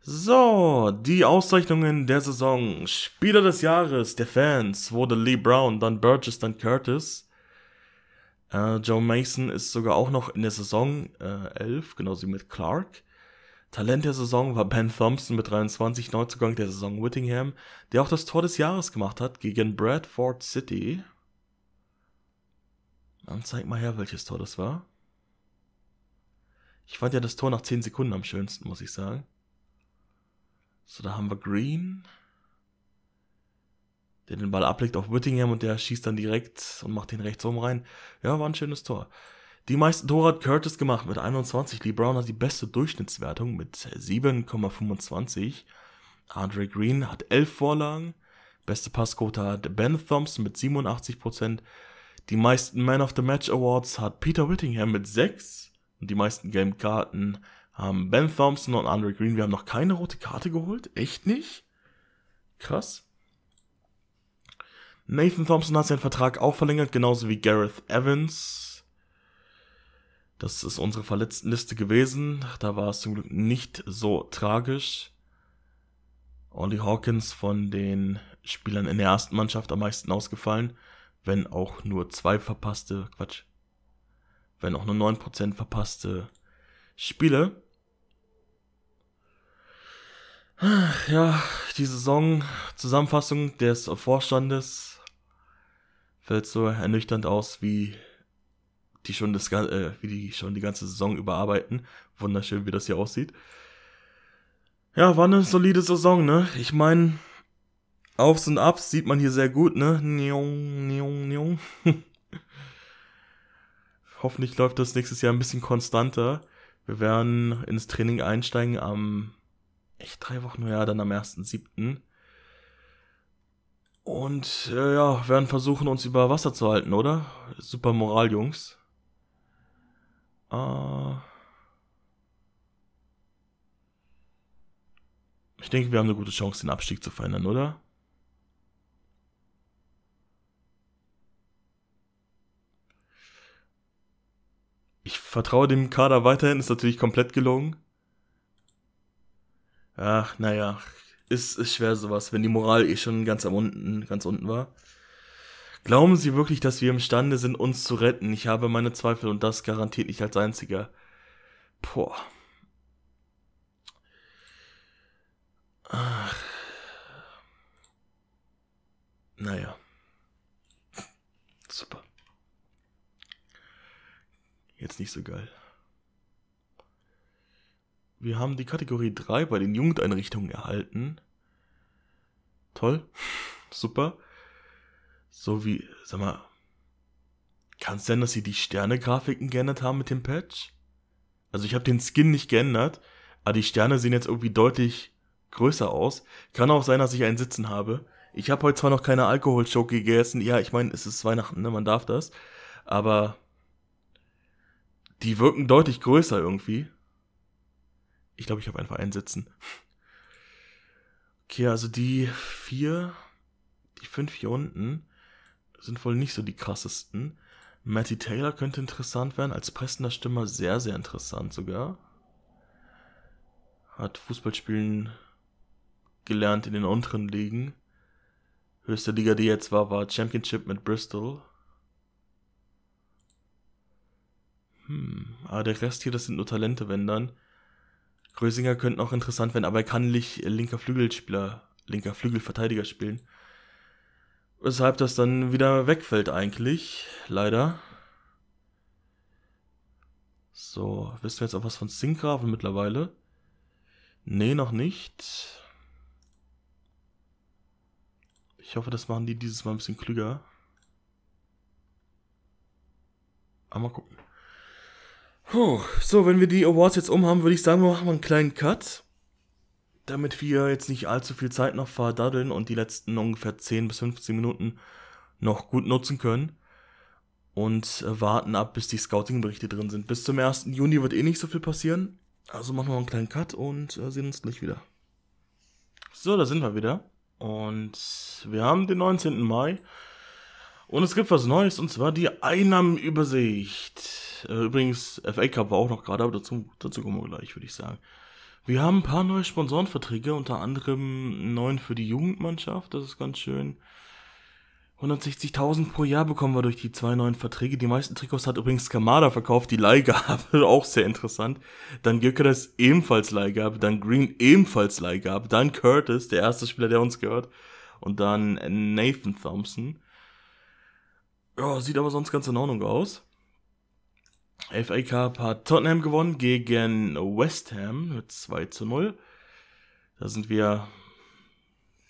So, die Auszeichnungen der Saison. Spieler des Jahres der Fans wurde Lee Brown, dann Burgess, dann Curtis. Äh, Joe Mason ist sogar auch noch in der Saison äh, 11, genauso wie mit Clark. Talent der Saison war Ben Thompson mit 23, Neuzugang der Saison Whittingham, der auch das Tor des Jahres gemacht hat gegen Bradford City. Dann zeig mal her, welches Tor das war. Ich fand ja das Tor nach 10 Sekunden am schönsten, muss ich sagen. So, da haben wir Green, der den Ball ablegt auf Whittingham und der schießt dann direkt und macht den rechts oben rein. Ja, war ein schönes Tor. Die meisten Tore hat Curtis gemacht mit 21. Lee Brown hat die beste Durchschnittswertung mit 7,25. Andre Green hat 11 Vorlagen. Beste Passquote hat Ben Thompson mit 87%. Die meisten Man of the Match Awards hat Peter Whittingham mit 6. Und die meisten Game Karten haben Ben Thompson und Andre Green. Wir haben noch keine rote Karte geholt. Echt nicht? Krass. Nathan Thompson hat seinen Vertrag auch verlängert, genauso wie Gareth Evans. Das ist unsere Verletztenliste gewesen. Da war es zum Glück nicht so tragisch. Ollie Hawkins von den Spielern in der ersten Mannschaft am meisten ausgefallen, wenn auch nur zwei verpasste, Quatsch, wenn auch nur 9% verpasste Spiele. Ja, die Saison, Zusammenfassung des Vorstandes fällt so ernüchternd aus wie die schon das äh, wie die schon die ganze Saison überarbeiten. Wunderschön, wie das hier aussieht. Ja, war eine solide Saison, ne? Ich meine, Aufs und Abs sieht man hier sehr gut, ne? Niung, niung, niung. Hoffentlich läuft das nächstes Jahr ein bisschen konstanter. Wir werden ins Training einsteigen am echt drei Wochen, ja, dann am 1.7. Und äh, ja, werden versuchen, uns über Wasser zu halten, oder? Super Moral, Jungs. Äh, ich denke, wir haben eine gute Chance, den Abstieg zu verhindern, oder? Ich vertraue dem Kader weiterhin, ist natürlich komplett gelungen. Ach, naja, ist, ist schwer sowas, wenn die Moral eh schon ganz am unten, ganz unten war. Glauben Sie wirklich, dass wir imstande sind, uns zu retten? Ich habe meine Zweifel und das garantiert nicht als einziger. Boah. Ach. Naja. Super. Jetzt nicht so geil. Wir haben die Kategorie 3 bei den Jugendeinrichtungen erhalten. Toll. Super. So wie, sag mal, kann es sein, dass sie die Sterne-Grafiken geändert haben mit dem Patch? Also ich habe den Skin nicht geändert, aber die Sterne sehen jetzt irgendwie deutlich größer aus. Kann auch sein, dass ich einen Sitzen habe. Ich habe heute zwar noch keine Alkoholschoki gegessen. Ja, ich meine, es ist Weihnachten, ne? Man darf das. Aber die wirken deutlich größer irgendwie. Ich glaube, ich habe einfach einen Sitzen. Okay, also die vier, die fünf hier unten sind wohl nicht so die krassesten. Matty Taylor könnte interessant werden, als pressender Stimmer sehr, sehr interessant sogar. Hat Fußballspielen gelernt in den unteren Ligen. Höchste Liga, die jetzt war, war Championship mit Bristol. Hm, aber der Rest hier, das sind nur Talente, wenn dann. Grösinger könnte auch interessant werden, aber er kann nicht linker Flügelspieler, linker Flügelverteidiger spielen. Weshalb das dann wieder wegfällt eigentlich, leider. So, wissen wir jetzt auch was von Sinkgraven mittlerweile? Nee, noch nicht. Ich hoffe, das machen die dieses Mal ein bisschen klüger. Aber mal gucken. Puh, so, wenn wir die Awards jetzt um haben, würde ich sagen, wir machen einen kleinen Cut. Damit wir jetzt nicht allzu viel Zeit noch verdaddeln und die letzten ungefähr 10 bis 15 Minuten noch gut nutzen können. Und warten ab, bis die Scouting-Berichte drin sind. Bis zum 1. Juni wird eh nicht so viel passieren. Also machen wir einen kleinen Cut und äh, sehen uns gleich wieder. So, da sind wir wieder. Und wir haben den 19. Mai. Und es gibt was Neues, und zwar die Einnahmenübersicht. Äh, übrigens, FA Cup war auch noch gerade, aber dazu, dazu kommen wir gleich, würde ich sagen. Wir haben ein paar neue Sponsorenverträge, unter anderem neuen für die Jugendmannschaft, das ist ganz schön. 160.000 pro Jahr bekommen wir durch die zwei neuen Verträge. Die meisten Trikots hat übrigens Kamada verkauft, die Leihgabe, auch sehr interessant. Dann Gyökeres ebenfalls Leihgabe, dann Green ebenfalls Leihgabe, dann Curtis, der erste Spieler, der uns gehört, und dann Nathan Thompson. Ja, sieht aber sonst ganz in Ordnung aus. FA Cup hat Tottenham gewonnen gegen West Ham mit 2 zu 0. Da sind wir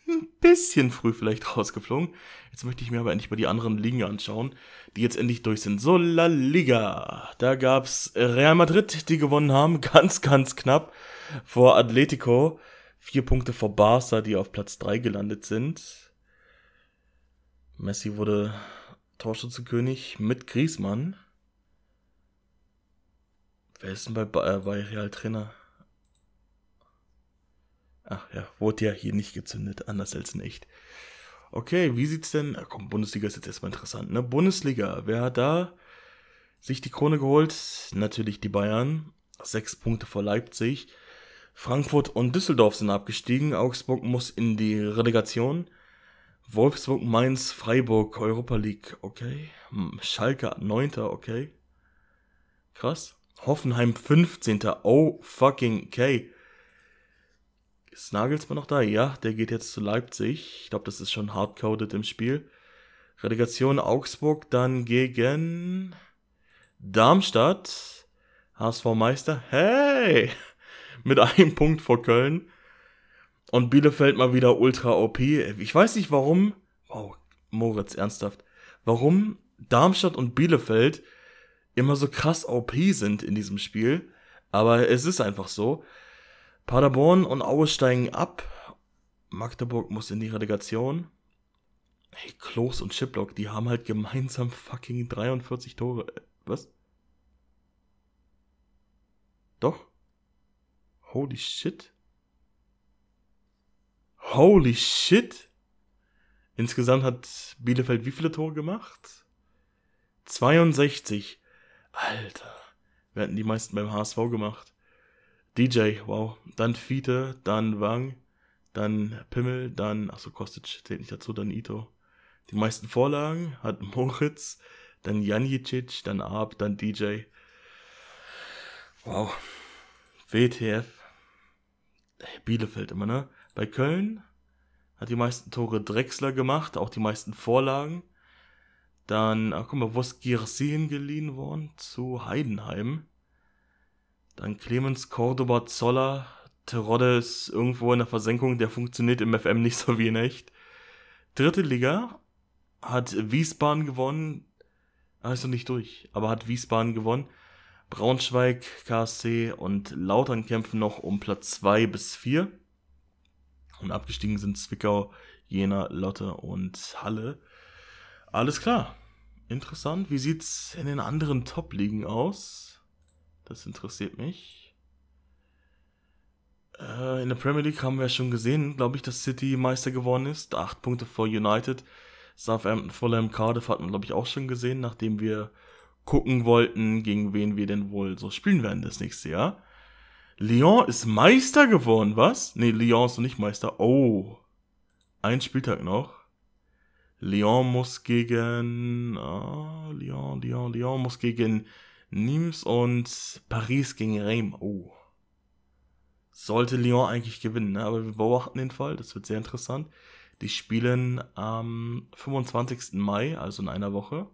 ein bisschen früh vielleicht rausgeflogen. Jetzt möchte ich mir aber endlich mal die anderen Ligen anschauen, die jetzt endlich durch sind. So, La Liga. Da gab's Real Madrid, die gewonnen haben, ganz, ganz knapp vor Atletico. Vier Punkte vor Barca, die auf Platz 3 gelandet sind. Messi wurde Torschützenkönig mit Griesmann. Wer ist denn bei, äh, bei Real Trainer? Ach ja, wurde ja hier nicht gezündet, anders als in echt. Okay, wie sieht's denn? Ach komm, Bundesliga ist jetzt erstmal interessant, ne? Bundesliga, wer hat da sich die Krone geholt? Natürlich die Bayern. Sechs Punkte vor Leipzig. Frankfurt und Düsseldorf sind abgestiegen. Augsburg muss in die Relegation. Wolfsburg, Mainz, Freiburg, Europa League, okay. Hm, Schalke, 9. okay. Krass. Hoffenheim, 15. Oh, fucking okay. Ist Nagelsmann noch da? Ja, der geht jetzt zu Leipzig. Ich glaube, das ist schon hardcoded im Spiel. Relegation Augsburg, dann gegen Darmstadt, HSV Meister, hey, mit einem Punkt vor Köln. Und Bielefeld mal wieder ultra OP. Ich weiß nicht warum, wow, Moritz, ernsthaft, warum Darmstadt und Bielefeld immer so krass OP sind in diesem Spiel. Aber es ist einfach so. Paderborn und Aue steigen ab. Magdeburg muss in die Relegation. Hey, Klos und Chiplock, die haben halt gemeinsam fucking 43 Tore. Was? Doch? Holy shit. Holy shit. Insgesamt hat Bielefeld wie viele Tore gemacht? 62. Alter. Wir hatten die meisten beim HSV gemacht. DJ, wow. Dann Fiete, dann Wang, dann Pimmel, dann, achso, Kostic zählt nicht dazu, dann Ito. Die meisten Vorlagen hat Moritz, dann Janjicic, dann Arp, dann DJ. Wow. WTF. Bielefeld immer, ne? Bei Köln hat die meisten Tore Drexler gemacht, auch die meisten Vorlagen. Dann, ach guck mal, wo ist Girsin geliehen worden? Zu Heidenheim. Dann Clemens Cordoba Zoller. Terodde ist irgendwo in der Versenkung, der funktioniert im FM nicht so wie in echt. Dritte Liga hat Wiesbaden gewonnen. Ah, ist noch nicht durch, aber hat Wiesbaden gewonnen. Braunschweig, KSC und Lautern kämpfen noch um Platz 2 bis 4. Und abgestiegen sind Zwickau, Jena, Lotte und Halle. Alles klar. Interessant. Wie sieht's in den anderen Top-Ligen aus? Das interessiert mich. Äh, in der Premier League haben wir ja schon gesehen, glaube ich, dass City Meister geworden ist. Acht Punkte vor United. Southampton, Fulham, Cardiff hatten wir, glaube ich, auch schon gesehen, nachdem wir gucken wollten, gegen wen wir denn wohl so spielen werden das nächste Jahr. Lyon ist Meister geworden, was? Nee, Lyon ist noch nicht Meister. Oh. Ein Spieltag noch. Lyon muss gegen ah, Lyon, Lyon, Lyon muss gegen Nimes und Paris gegen Reims. Oh. Sollte Lyon eigentlich gewinnen, ne? aber wir beobachten den Fall, das wird sehr interessant. Die spielen am 25. Mai, also in einer Woche.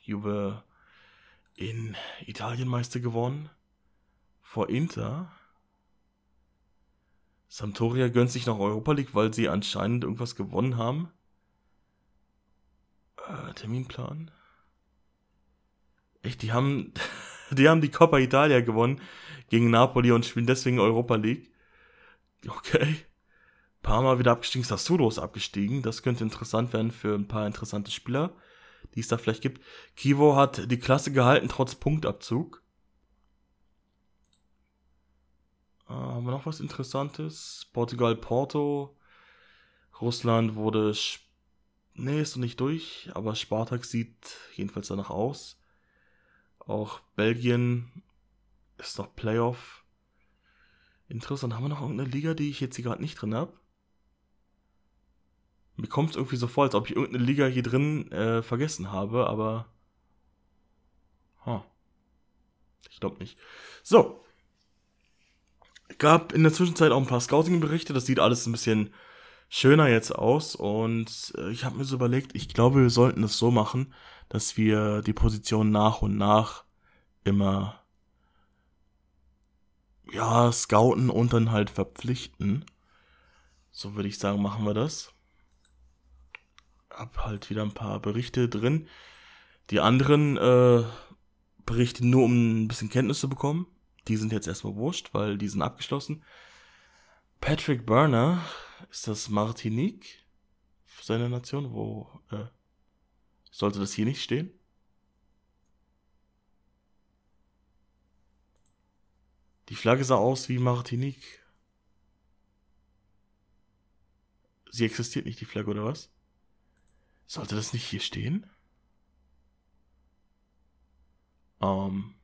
Juve in Italien Meister geworden. Vor Inter. Sampdoria gönnt sich noch Europa League, weil sie anscheinend irgendwas gewonnen haben. Äh, Terminplan. Echt, die haben, die haben die Coppa Italia gewonnen gegen Napoli und spielen deswegen Europa League. Okay. Parma wieder abgestiegen, Sassuolo ist abgestiegen. Das könnte interessant werden für ein paar interessante Spieler, die es da vielleicht gibt. Kivo hat die Klasse gehalten, trotz Punktabzug. Äh, haben wir noch was Interessantes? Portugal, Porto. Russland wurde. Sp nee, ist noch nicht durch, aber Spartak sieht jedenfalls danach aus. Auch Belgien ist noch Playoff. Interessant. Haben wir noch irgendeine Liga, die ich jetzt hier gerade nicht drin habe? Mir kommt es irgendwie so vor, als ob ich irgendeine Liga hier drin äh, vergessen habe, aber. Huh. Ich glaube nicht. So, gab in der Zwischenzeit auch ein paar Scouting-Berichte, das sieht alles ein bisschen schöner jetzt aus und äh, ich habe mir so überlegt, ich glaube, wir sollten es so machen, dass wir die Position nach und nach immer ja, scouten und dann halt verpflichten. So würde ich sagen, machen wir das. Hab halt wieder ein paar Berichte drin. Die anderen äh, Berichte nur, um ein bisschen Kenntnis zu bekommen. Die sind jetzt erstmal wurscht, weil die sind abgeschlossen. Patrick Burner, ist das Martinique? Seine Nation? Wo äh, sollte das hier nicht stehen? Die Flagge sah aus wie Martinique. Sie existiert nicht, die Flagge, oder was? Sollte das nicht hier stehen? Ähm.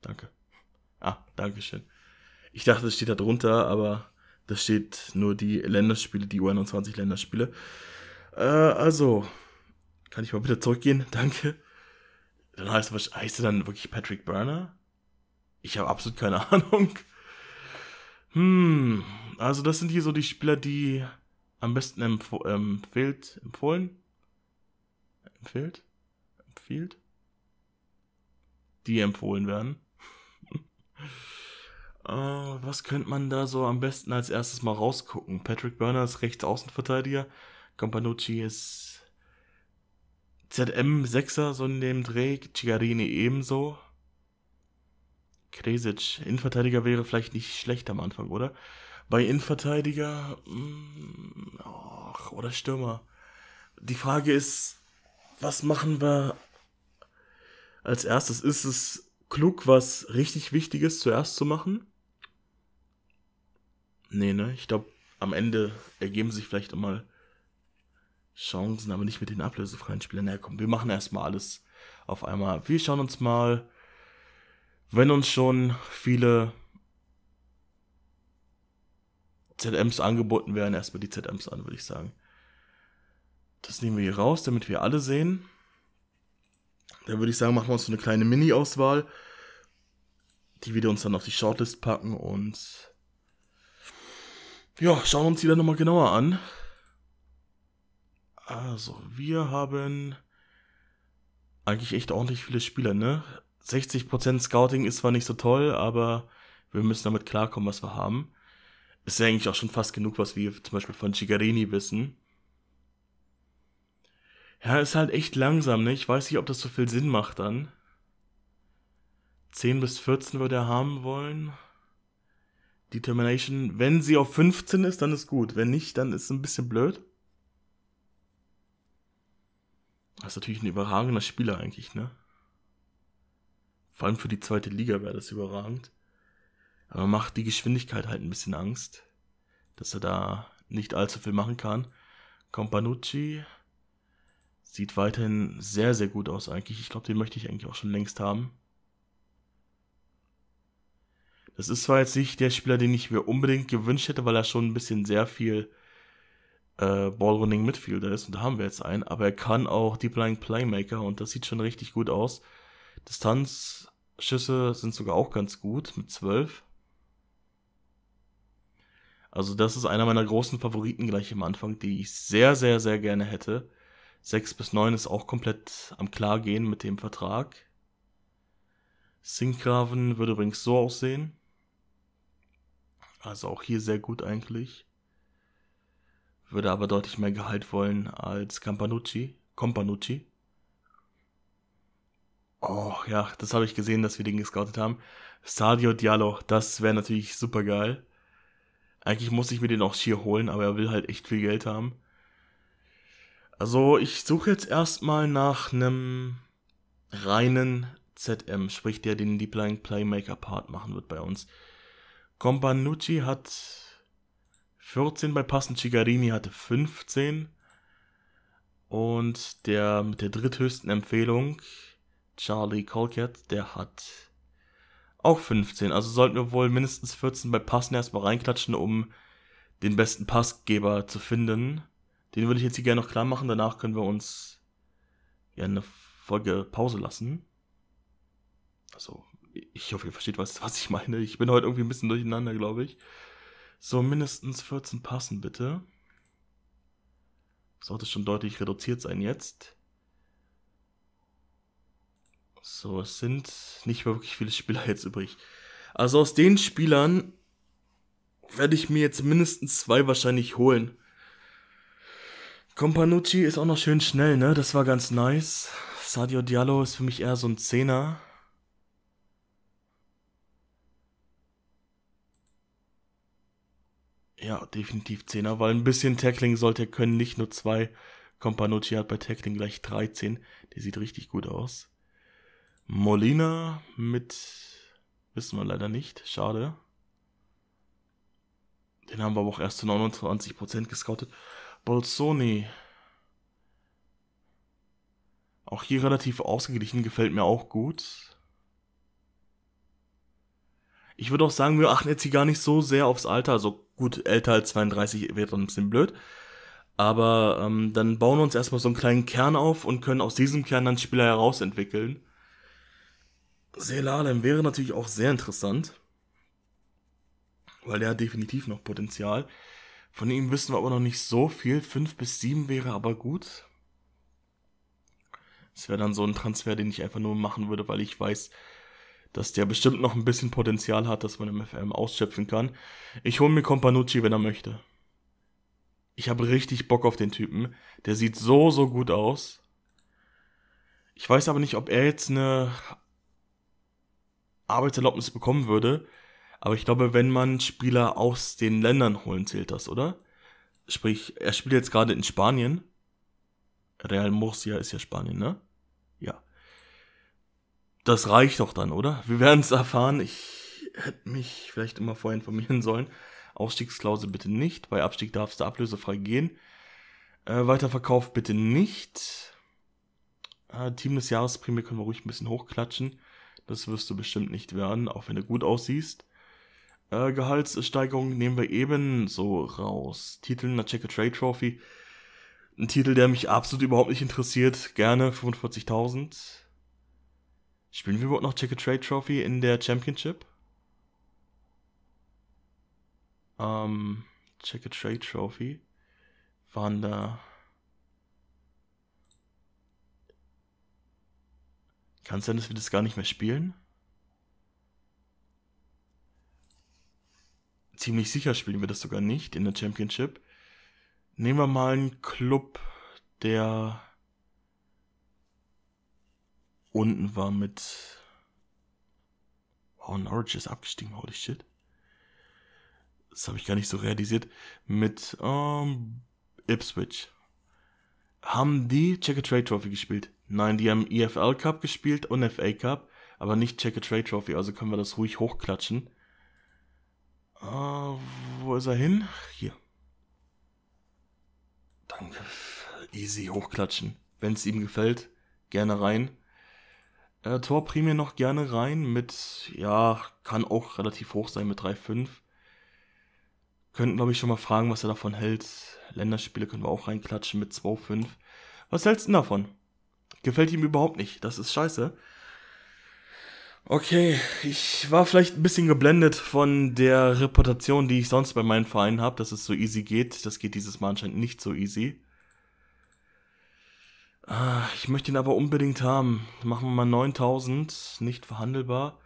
Danke. Ah, Dankeschön. Ich dachte, es steht da drunter, aber da steht nur die Länderspiele, die U21 Länderspiele. Äh, also, kann ich mal bitte zurückgehen? Danke. Dann heißt was heißt er dann wirklich Patrick Burner? Ich habe absolut keine Ahnung. Hm, also das sind hier so die Spieler, die am besten empf empfiehlt, empfohlen? Empfiehlt? Empfiehlt? Die empfohlen werden. Uh, was könnte man da so am besten als erstes mal rausgucken? Patrick Burner ist rechts Außenverteidiger. Campanucci ist ZM 6er, so in dem Dreh. Cigarini ebenso. Kresic, Innenverteidiger wäre vielleicht nicht schlecht am Anfang, oder? Bei Innenverteidiger mm, ach, oder Stürmer. Die Frage ist, was machen wir als erstes? Ist es klug, was richtig Wichtiges zuerst zu machen? Nee, ne? Ich glaube, am Ende ergeben sich vielleicht einmal Chancen, aber nicht mit den ablösefreien Spielern. Na komm, wir machen erstmal alles auf einmal. Wir schauen uns mal wenn uns schon viele ZMs angeboten werden, erstmal die ZMs an, würde ich sagen. Das nehmen wir hier raus, damit wir alle sehen. Dann würde ich sagen, machen wir uns so eine kleine Mini-Auswahl, die wir uns dann auf die Shortlist packen und ja, schauen uns die dann nochmal genauer an. Also, wir haben eigentlich echt ordentlich viele Spieler, ne? 60% Scouting ist zwar nicht so toll, aber wir müssen damit klarkommen, was wir haben. Ist ja eigentlich auch schon fast genug, was wir zum Beispiel von Chigarini wissen. Ja, ist halt echt langsam, ne? Ich weiß nicht, ob das so viel Sinn macht dann. 10 bis 14 würde er haben wollen. Determination, wenn sie auf 15 ist, dann ist gut. Wenn nicht, dann ist es ein bisschen blöd. Das ist natürlich ein überragender Spieler eigentlich, ne? Vor allem für die zweite Liga wäre das überragend. Aber macht die Geschwindigkeit halt ein bisschen Angst, dass er da nicht allzu viel machen kann. Companucci sieht weiterhin sehr, sehr gut aus eigentlich. Ich glaube, den möchte ich eigentlich auch schon längst haben. Das ist zwar jetzt nicht der Spieler, den ich mir unbedingt gewünscht hätte, weil er schon ein bisschen sehr viel äh, Ballrunning Midfielder ist und da haben wir jetzt einen, aber er kann auch Deep Lying Playmaker und das sieht schon richtig gut aus. Distanz Schüsse sind sogar auch ganz gut mit 12. Also das ist einer meiner großen Favoriten gleich am Anfang, die ich sehr, sehr, sehr gerne hätte. 6 bis 9 ist auch komplett am Klargehen mit dem Vertrag. Sinkgraven würde übrigens so aussehen. Also auch hier sehr gut eigentlich. Würde aber deutlich mehr Gehalt wollen als Campanucci. Companucci. Oh, ja, das habe ich gesehen, dass wir den gescoutet haben. Sadio Diallo, das wäre natürlich super geil. Eigentlich muss ich mir den auch schier holen, aber er will halt echt viel Geld haben. Also, ich suche jetzt erstmal nach einem reinen ZM, sprich der den Deep Line Playmaker Part machen wird bei uns. Companucci hat 14 bei Passen, Cigarini hatte 15. Und der mit der dritthöchsten Empfehlung Charlie Colcat, der hat auch 15. Also sollten wir wohl mindestens 14 bei Passen erstmal reinklatschen, um den besten Passgeber zu finden. Den würde ich jetzt hier gerne noch klar machen. Danach können wir uns ja eine Folge Pause lassen. Also, ich hoffe, ihr versteht, was, was ich meine. Ich bin heute irgendwie ein bisschen durcheinander, glaube ich. So, mindestens 14 passen, bitte. Sollte schon deutlich reduziert sein jetzt. So, es sind nicht mehr wirklich viele Spieler jetzt übrig. Also aus den Spielern werde ich mir jetzt mindestens zwei wahrscheinlich holen. Companucci ist auch noch schön schnell, ne? Das war ganz nice. Sadio Diallo ist für mich eher so ein Zehner. Ja, definitiv Zehner, weil ein bisschen Tackling sollte er können, nicht nur zwei. Companucci hat bei Tackling gleich 13. Der sieht richtig gut aus. Molina mit, wissen wir leider nicht, schade. Den haben wir aber auch erst zu 29% gescoutet. Bolsoni. Auch hier relativ ausgeglichen, gefällt mir auch gut. Ich würde auch sagen, wir achten jetzt hier gar nicht so sehr aufs Alter. Also gut, älter als 32 wäre dann ein bisschen blöd. Aber ähm, dann bauen wir uns erstmal so einen kleinen Kern auf und können aus diesem Kern dann Spieler herausentwickeln. Selalem wäre natürlich auch sehr interessant, weil der hat definitiv noch Potenzial. Von ihm wissen wir aber noch nicht so viel. Fünf bis sieben wäre aber gut. Das wäre dann so ein Transfer, den ich einfach nur machen würde, weil ich weiß, dass der bestimmt noch ein bisschen Potenzial hat, dass man im FM ausschöpfen kann. Ich hole mir Companucci, wenn er möchte. Ich habe richtig Bock auf den Typen. Der sieht so, so gut aus. Ich weiß aber nicht, ob er jetzt eine Arbeitserlaubnis bekommen würde. Aber ich glaube, wenn man Spieler aus den Ländern holen, zählt das, oder? Sprich, er spielt jetzt gerade in Spanien. Real Murcia ist ja Spanien, ne? Ja. Das reicht doch dann, oder? Wir werden es erfahren. Ich hätte mich vielleicht immer vorher informieren sollen. Ausstiegsklausel bitte nicht. Bei Abstieg darfst du ablösefrei gehen. Äh, Weiterverkauf bitte nicht. Äh, Team des Jahresprämie können wir ruhig ein bisschen hochklatschen. Das wirst du bestimmt nicht werden, auch wenn du gut aussiehst. Äh, Gehaltssteigerung nehmen wir ebenso raus. Titel in der Checker Trade Trophy. Ein Titel, der mich absolut überhaupt nicht interessiert. Gerne 45.000. Spielen wir überhaupt noch Checker Trade Trophy in der Championship? Ähm, Checker Trade Trophy. Waren da Kann es sein, dass wir das gar nicht mehr spielen? Ziemlich sicher spielen wir das sogar nicht in der Championship. Nehmen wir mal einen Club, der unten war mit. Oh, Norwich ist abgestiegen, holy shit. Das habe ich gar nicht so realisiert. Mit ähm, Ipswich. Haben die Checker Trade Trophy gespielt? Nein, die haben EFL Cup gespielt und FA Cup, aber nicht Checker Trade Trophy, also können wir das ruhig hochklatschen. Uh, wo ist er hin? Hier. Danke. Easy hochklatschen. Wenn es ihm gefällt, gerne rein. Äh, Torprämie noch gerne rein mit, ja, kann auch relativ hoch sein mit 3,5. Könnten, glaube ich, schon mal fragen, was er davon hält. Länderspiele können wir auch reinklatschen mit 2,5. Was hältst du davon? Gefällt ihm überhaupt nicht. Das ist scheiße. Okay, ich war vielleicht ein bisschen geblendet von der Reputation, die ich sonst bei meinen Vereinen habe, dass es so easy geht. Das geht dieses Mal anscheinend nicht so easy. Ah, ich möchte ihn aber unbedingt haben. Machen wir mal 9000, nicht verhandelbar.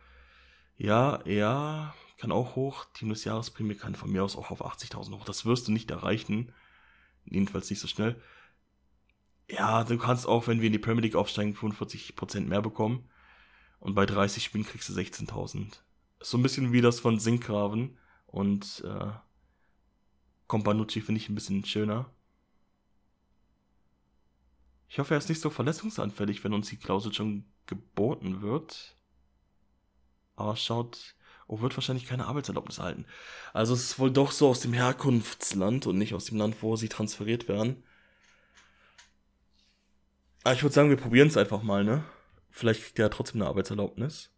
Ja, ja, kann auch hoch. Team des Jahresprämie kann von mir aus auch auf 80.000 hoch. Das wirst du nicht erreichen. Jedenfalls nicht so schnell. Ja, du kannst auch, wenn wir in die Premier League aufsteigen, 45% mehr bekommen. Und bei 30 Spielen kriegst du 16.000. So ein bisschen wie das von Sinkgraven und äh, Companucci finde ich ein bisschen schöner. Ich hoffe, er ist nicht so verletzungsanfällig, wenn uns die Klausel schon geboten wird. Aber schaut, oh, wird wahrscheinlich keine Arbeitserlaubnis halten. Also es ist wohl doch so aus dem Herkunftsland und nicht aus dem Land, wo sie transferiert werden. Ah, ich würde sagen, wir probieren es einfach mal, ne? Vielleicht kriegt er trotzdem eine Arbeitserlaubnis.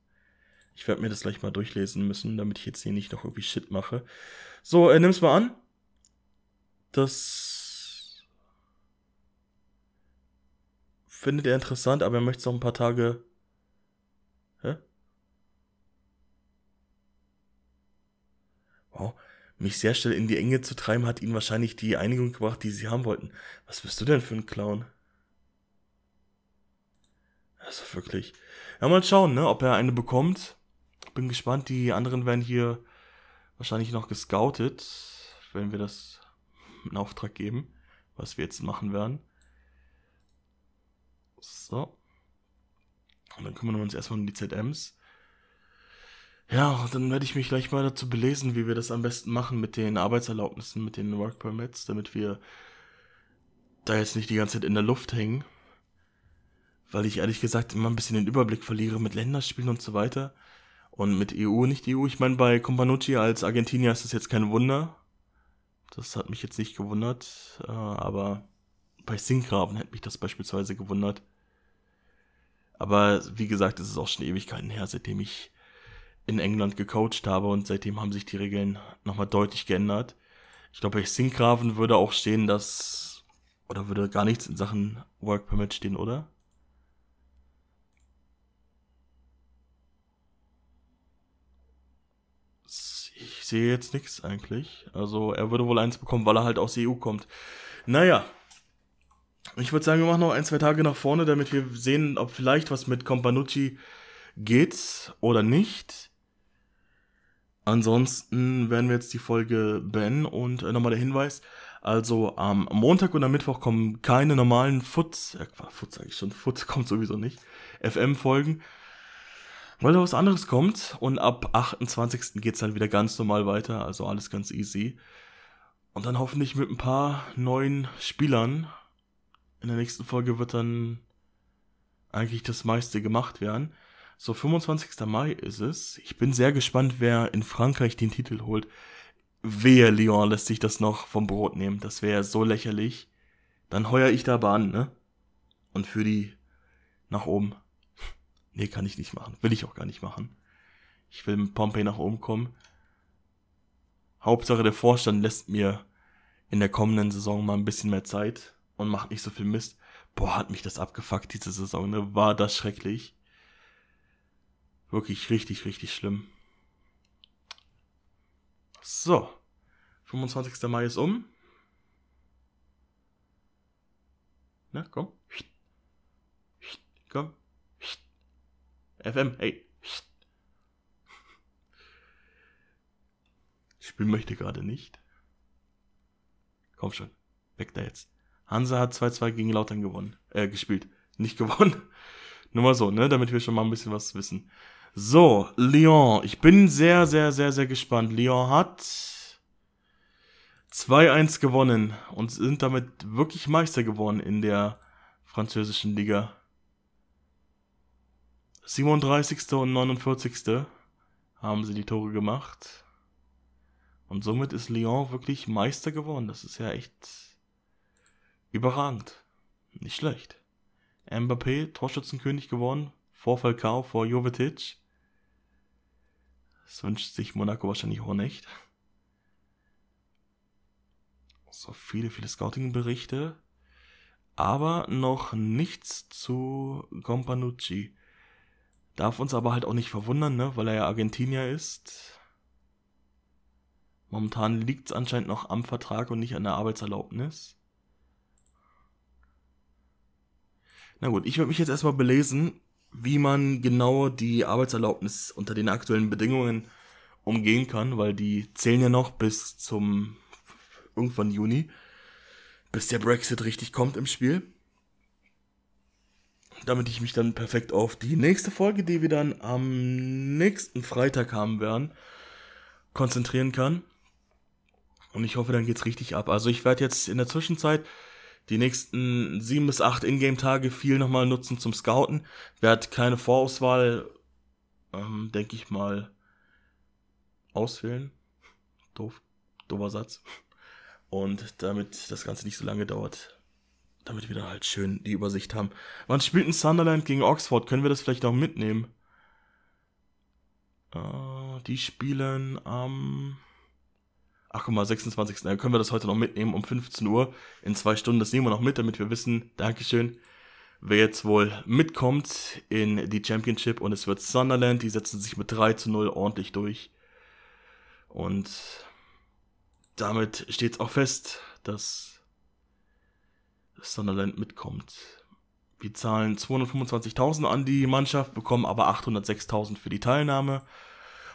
Ich werde mir das gleich mal durchlesen müssen, damit ich jetzt hier nicht noch irgendwie Shit mache. So, äh, nimm's mal an. Das findet er interessant, aber er möchte es noch ein paar Tage. Hä? Wow. Mich sehr schnell in die Enge zu treiben, hat ihnen wahrscheinlich die Einigung gebracht, die sie haben wollten. Was bist du denn für ein Clown? Also wirklich. Ja, mal schauen, ne, ob er eine bekommt. Bin gespannt. Die anderen werden hier wahrscheinlich noch gescoutet, wenn wir das in Auftrag geben, was wir jetzt machen werden. So. Und dann kümmern wir uns erstmal um die ZMs. Ja, dann werde ich mich gleich mal dazu belesen, wie wir das am besten machen mit den Arbeitserlaubnissen, mit den Work Permits, damit wir da jetzt nicht die ganze Zeit in der Luft hängen weil ich ehrlich gesagt immer ein bisschen den Überblick verliere mit Länderspielen und so weiter. Und mit EU, nicht EU. Ich meine, bei Companucci als Argentinier ist das jetzt kein Wunder. Das hat mich jetzt nicht gewundert. Äh, aber bei Sinkgraven hätte mich das beispielsweise gewundert. Aber wie gesagt, es ist auch schon Ewigkeiten her, seitdem ich in England gecoacht habe und seitdem haben sich die Regeln nochmal deutlich geändert. Ich glaube, bei Sinkgraven würde auch stehen, dass, oder würde gar nichts in Sachen Work Permit stehen, oder? Ich sehe jetzt nichts eigentlich. Also er würde wohl eins bekommen, weil er halt aus der EU kommt. Naja. Ich würde sagen, wir machen noch ein, zwei Tage nach vorne, damit wir sehen, ob vielleicht was mit Companucci geht oder nicht. Ansonsten werden wir jetzt die Folge beenden und äh, nochmal der Hinweis. Also am Montag und am Mittwoch kommen keine normalen Foot, äh, Foot sage ich schon, Foot kommt sowieso nicht, FM-Folgen, weil da was anderes kommt und ab 28. geht's dann wieder ganz normal weiter, also alles ganz easy. Und dann hoffentlich mit ein paar neuen Spielern. In der nächsten Folge wird dann eigentlich das meiste gemacht werden. So, 25. Mai ist es. Ich bin sehr gespannt, wer in Frankreich den Titel holt. Wehe, Lyon lässt sich das noch vom Brot nehmen. Das wäre so lächerlich. Dann heuer ich da Bahn, ne? Und für die nach oben. Nee, kann ich nicht machen. Will ich auch gar nicht machen. Ich will mit Pompey nach oben kommen. Hauptsache der Vorstand lässt mir in der kommenden Saison mal ein bisschen mehr Zeit und macht nicht so viel Mist. Boah, hat mich das abgefuckt, diese Saison, ne? War das schrecklich. Wirklich richtig, richtig schlimm. So. 25. Mai ist um. Na, komm. Komm. FM, hey. Spiel möchte gerade nicht. Komm schon. Weg da jetzt. Hansa hat 2-2 gegen Lautern gewonnen. Äh, gespielt. Nicht gewonnen. Nur mal so, ne? Damit wir schon mal ein bisschen was wissen. So, Lyon. Ich bin sehr, sehr, sehr, sehr gespannt. Lyon hat 2-1 gewonnen und sind damit wirklich Meister geworden in der französischen Liga. 37. und 49. haben sie die Tore gemacht. Und somit ist Lyon wirklich Meister geworden. Das ist ja echt überragend. Nicht schlecht. Mbappé, Torschützenkönig geworden, vor Falcao, vor Jovetic. Das wünscht sich Monaco wahrscheinlich auch nicht. So viele, viele Scouting-Berichte. Aber noch nichts zu Companucci. Darf uns aber halt auch nicht verwundern, ne? weil er ja Argentinier ist. Momentan liegt es anscheinend noch am Vertrag und nicht an der Arbeitserlaubnis. Na gut, ich werde mich jetzt erstmal belesen wie man genau die Arbeitserlaubnis unter den aktuellen Bedingungen umgehen kann, weil die zählen ja noch bis zum irgendwann Juni, bis der Brexit richtig kommt im Spiel. Damit ich mich dann perfekt auf die nächste Folge, die wir dann am nächsten Freitag haben werden, konzentrieren kann. Und ich hoffe, dann geht's richtig ab. Also ich werde jetzt in der Zwischenzeit die nächsten sieben bis acht Ingame-Tage viel nochmal nutzen zum Scouten. Werde keine Vorauswahl, ähm, denke ich mal, auswählen. Doof, doofer Satz. Und damit das Ganze nicht so lange dauert, damit wir da halt schön die Übersicht haben. Wann spielt ein Sunderland gegen Oxford? Können wir das vielleicht auch mitnehmen? Äh, die spielen am ach guck mal, 26. Dann können wir das heute noch mitnehmen um 15 Uhr. In zwei Stunden, das nehmen wir noch mit, damit wir wissen, Dankeschön, wer jetzt wohl mitkommt in die Championship. Und es wird Sunderland, die setzen sich mit 3 zu 0 ordentlich durch. Und damit steht es auch fest, dass Sunderland mitkommt. Wir zahlen 225.000 an die Mannschaft, bekommen aber 806.000 für die Teilnahme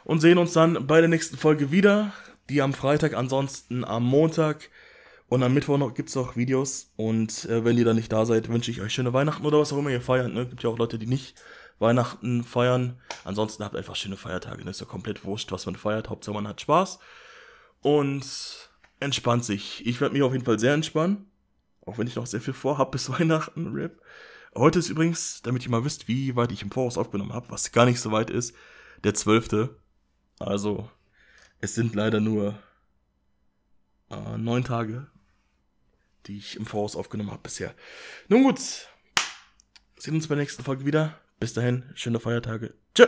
und sehen uns dann bei der nächsten Folge wieder die am Freitag, ansonsten am Montag und am Mittwoch noch gibt's noch Videos. Und äh, wenn ihr dann nicht da seid, wünsche ich euch schöne Weihnachten oder was auch immer ihr feiert. Ne? Gibt ja auch Leute, die nicht Weihnachten feiern. Ansonsten habt einfach schöne Feiertage. Ne? Ist ja komplett wurscht, was man feiert. Hauptsache man hat Spaß. Und entspannt sich. Ich werde mich auf jeden Fall sehr entspannen. Auch wenn ich noch sehr viel vorhab bis Weihnachten. Rip. Heute ist übrigens, damit ihr mal wisst, wie weit ich im Voraus aufgenommen habe, was gar nicht so weit ist, der 12. Also es sind leider nur äh, neun Tage, die ich im Voraus aufgenommen habe bisher. Nun gut, sehen uns bei der nächsten Folge wieder. Bis dahin, schöne Feiertage. Tschö.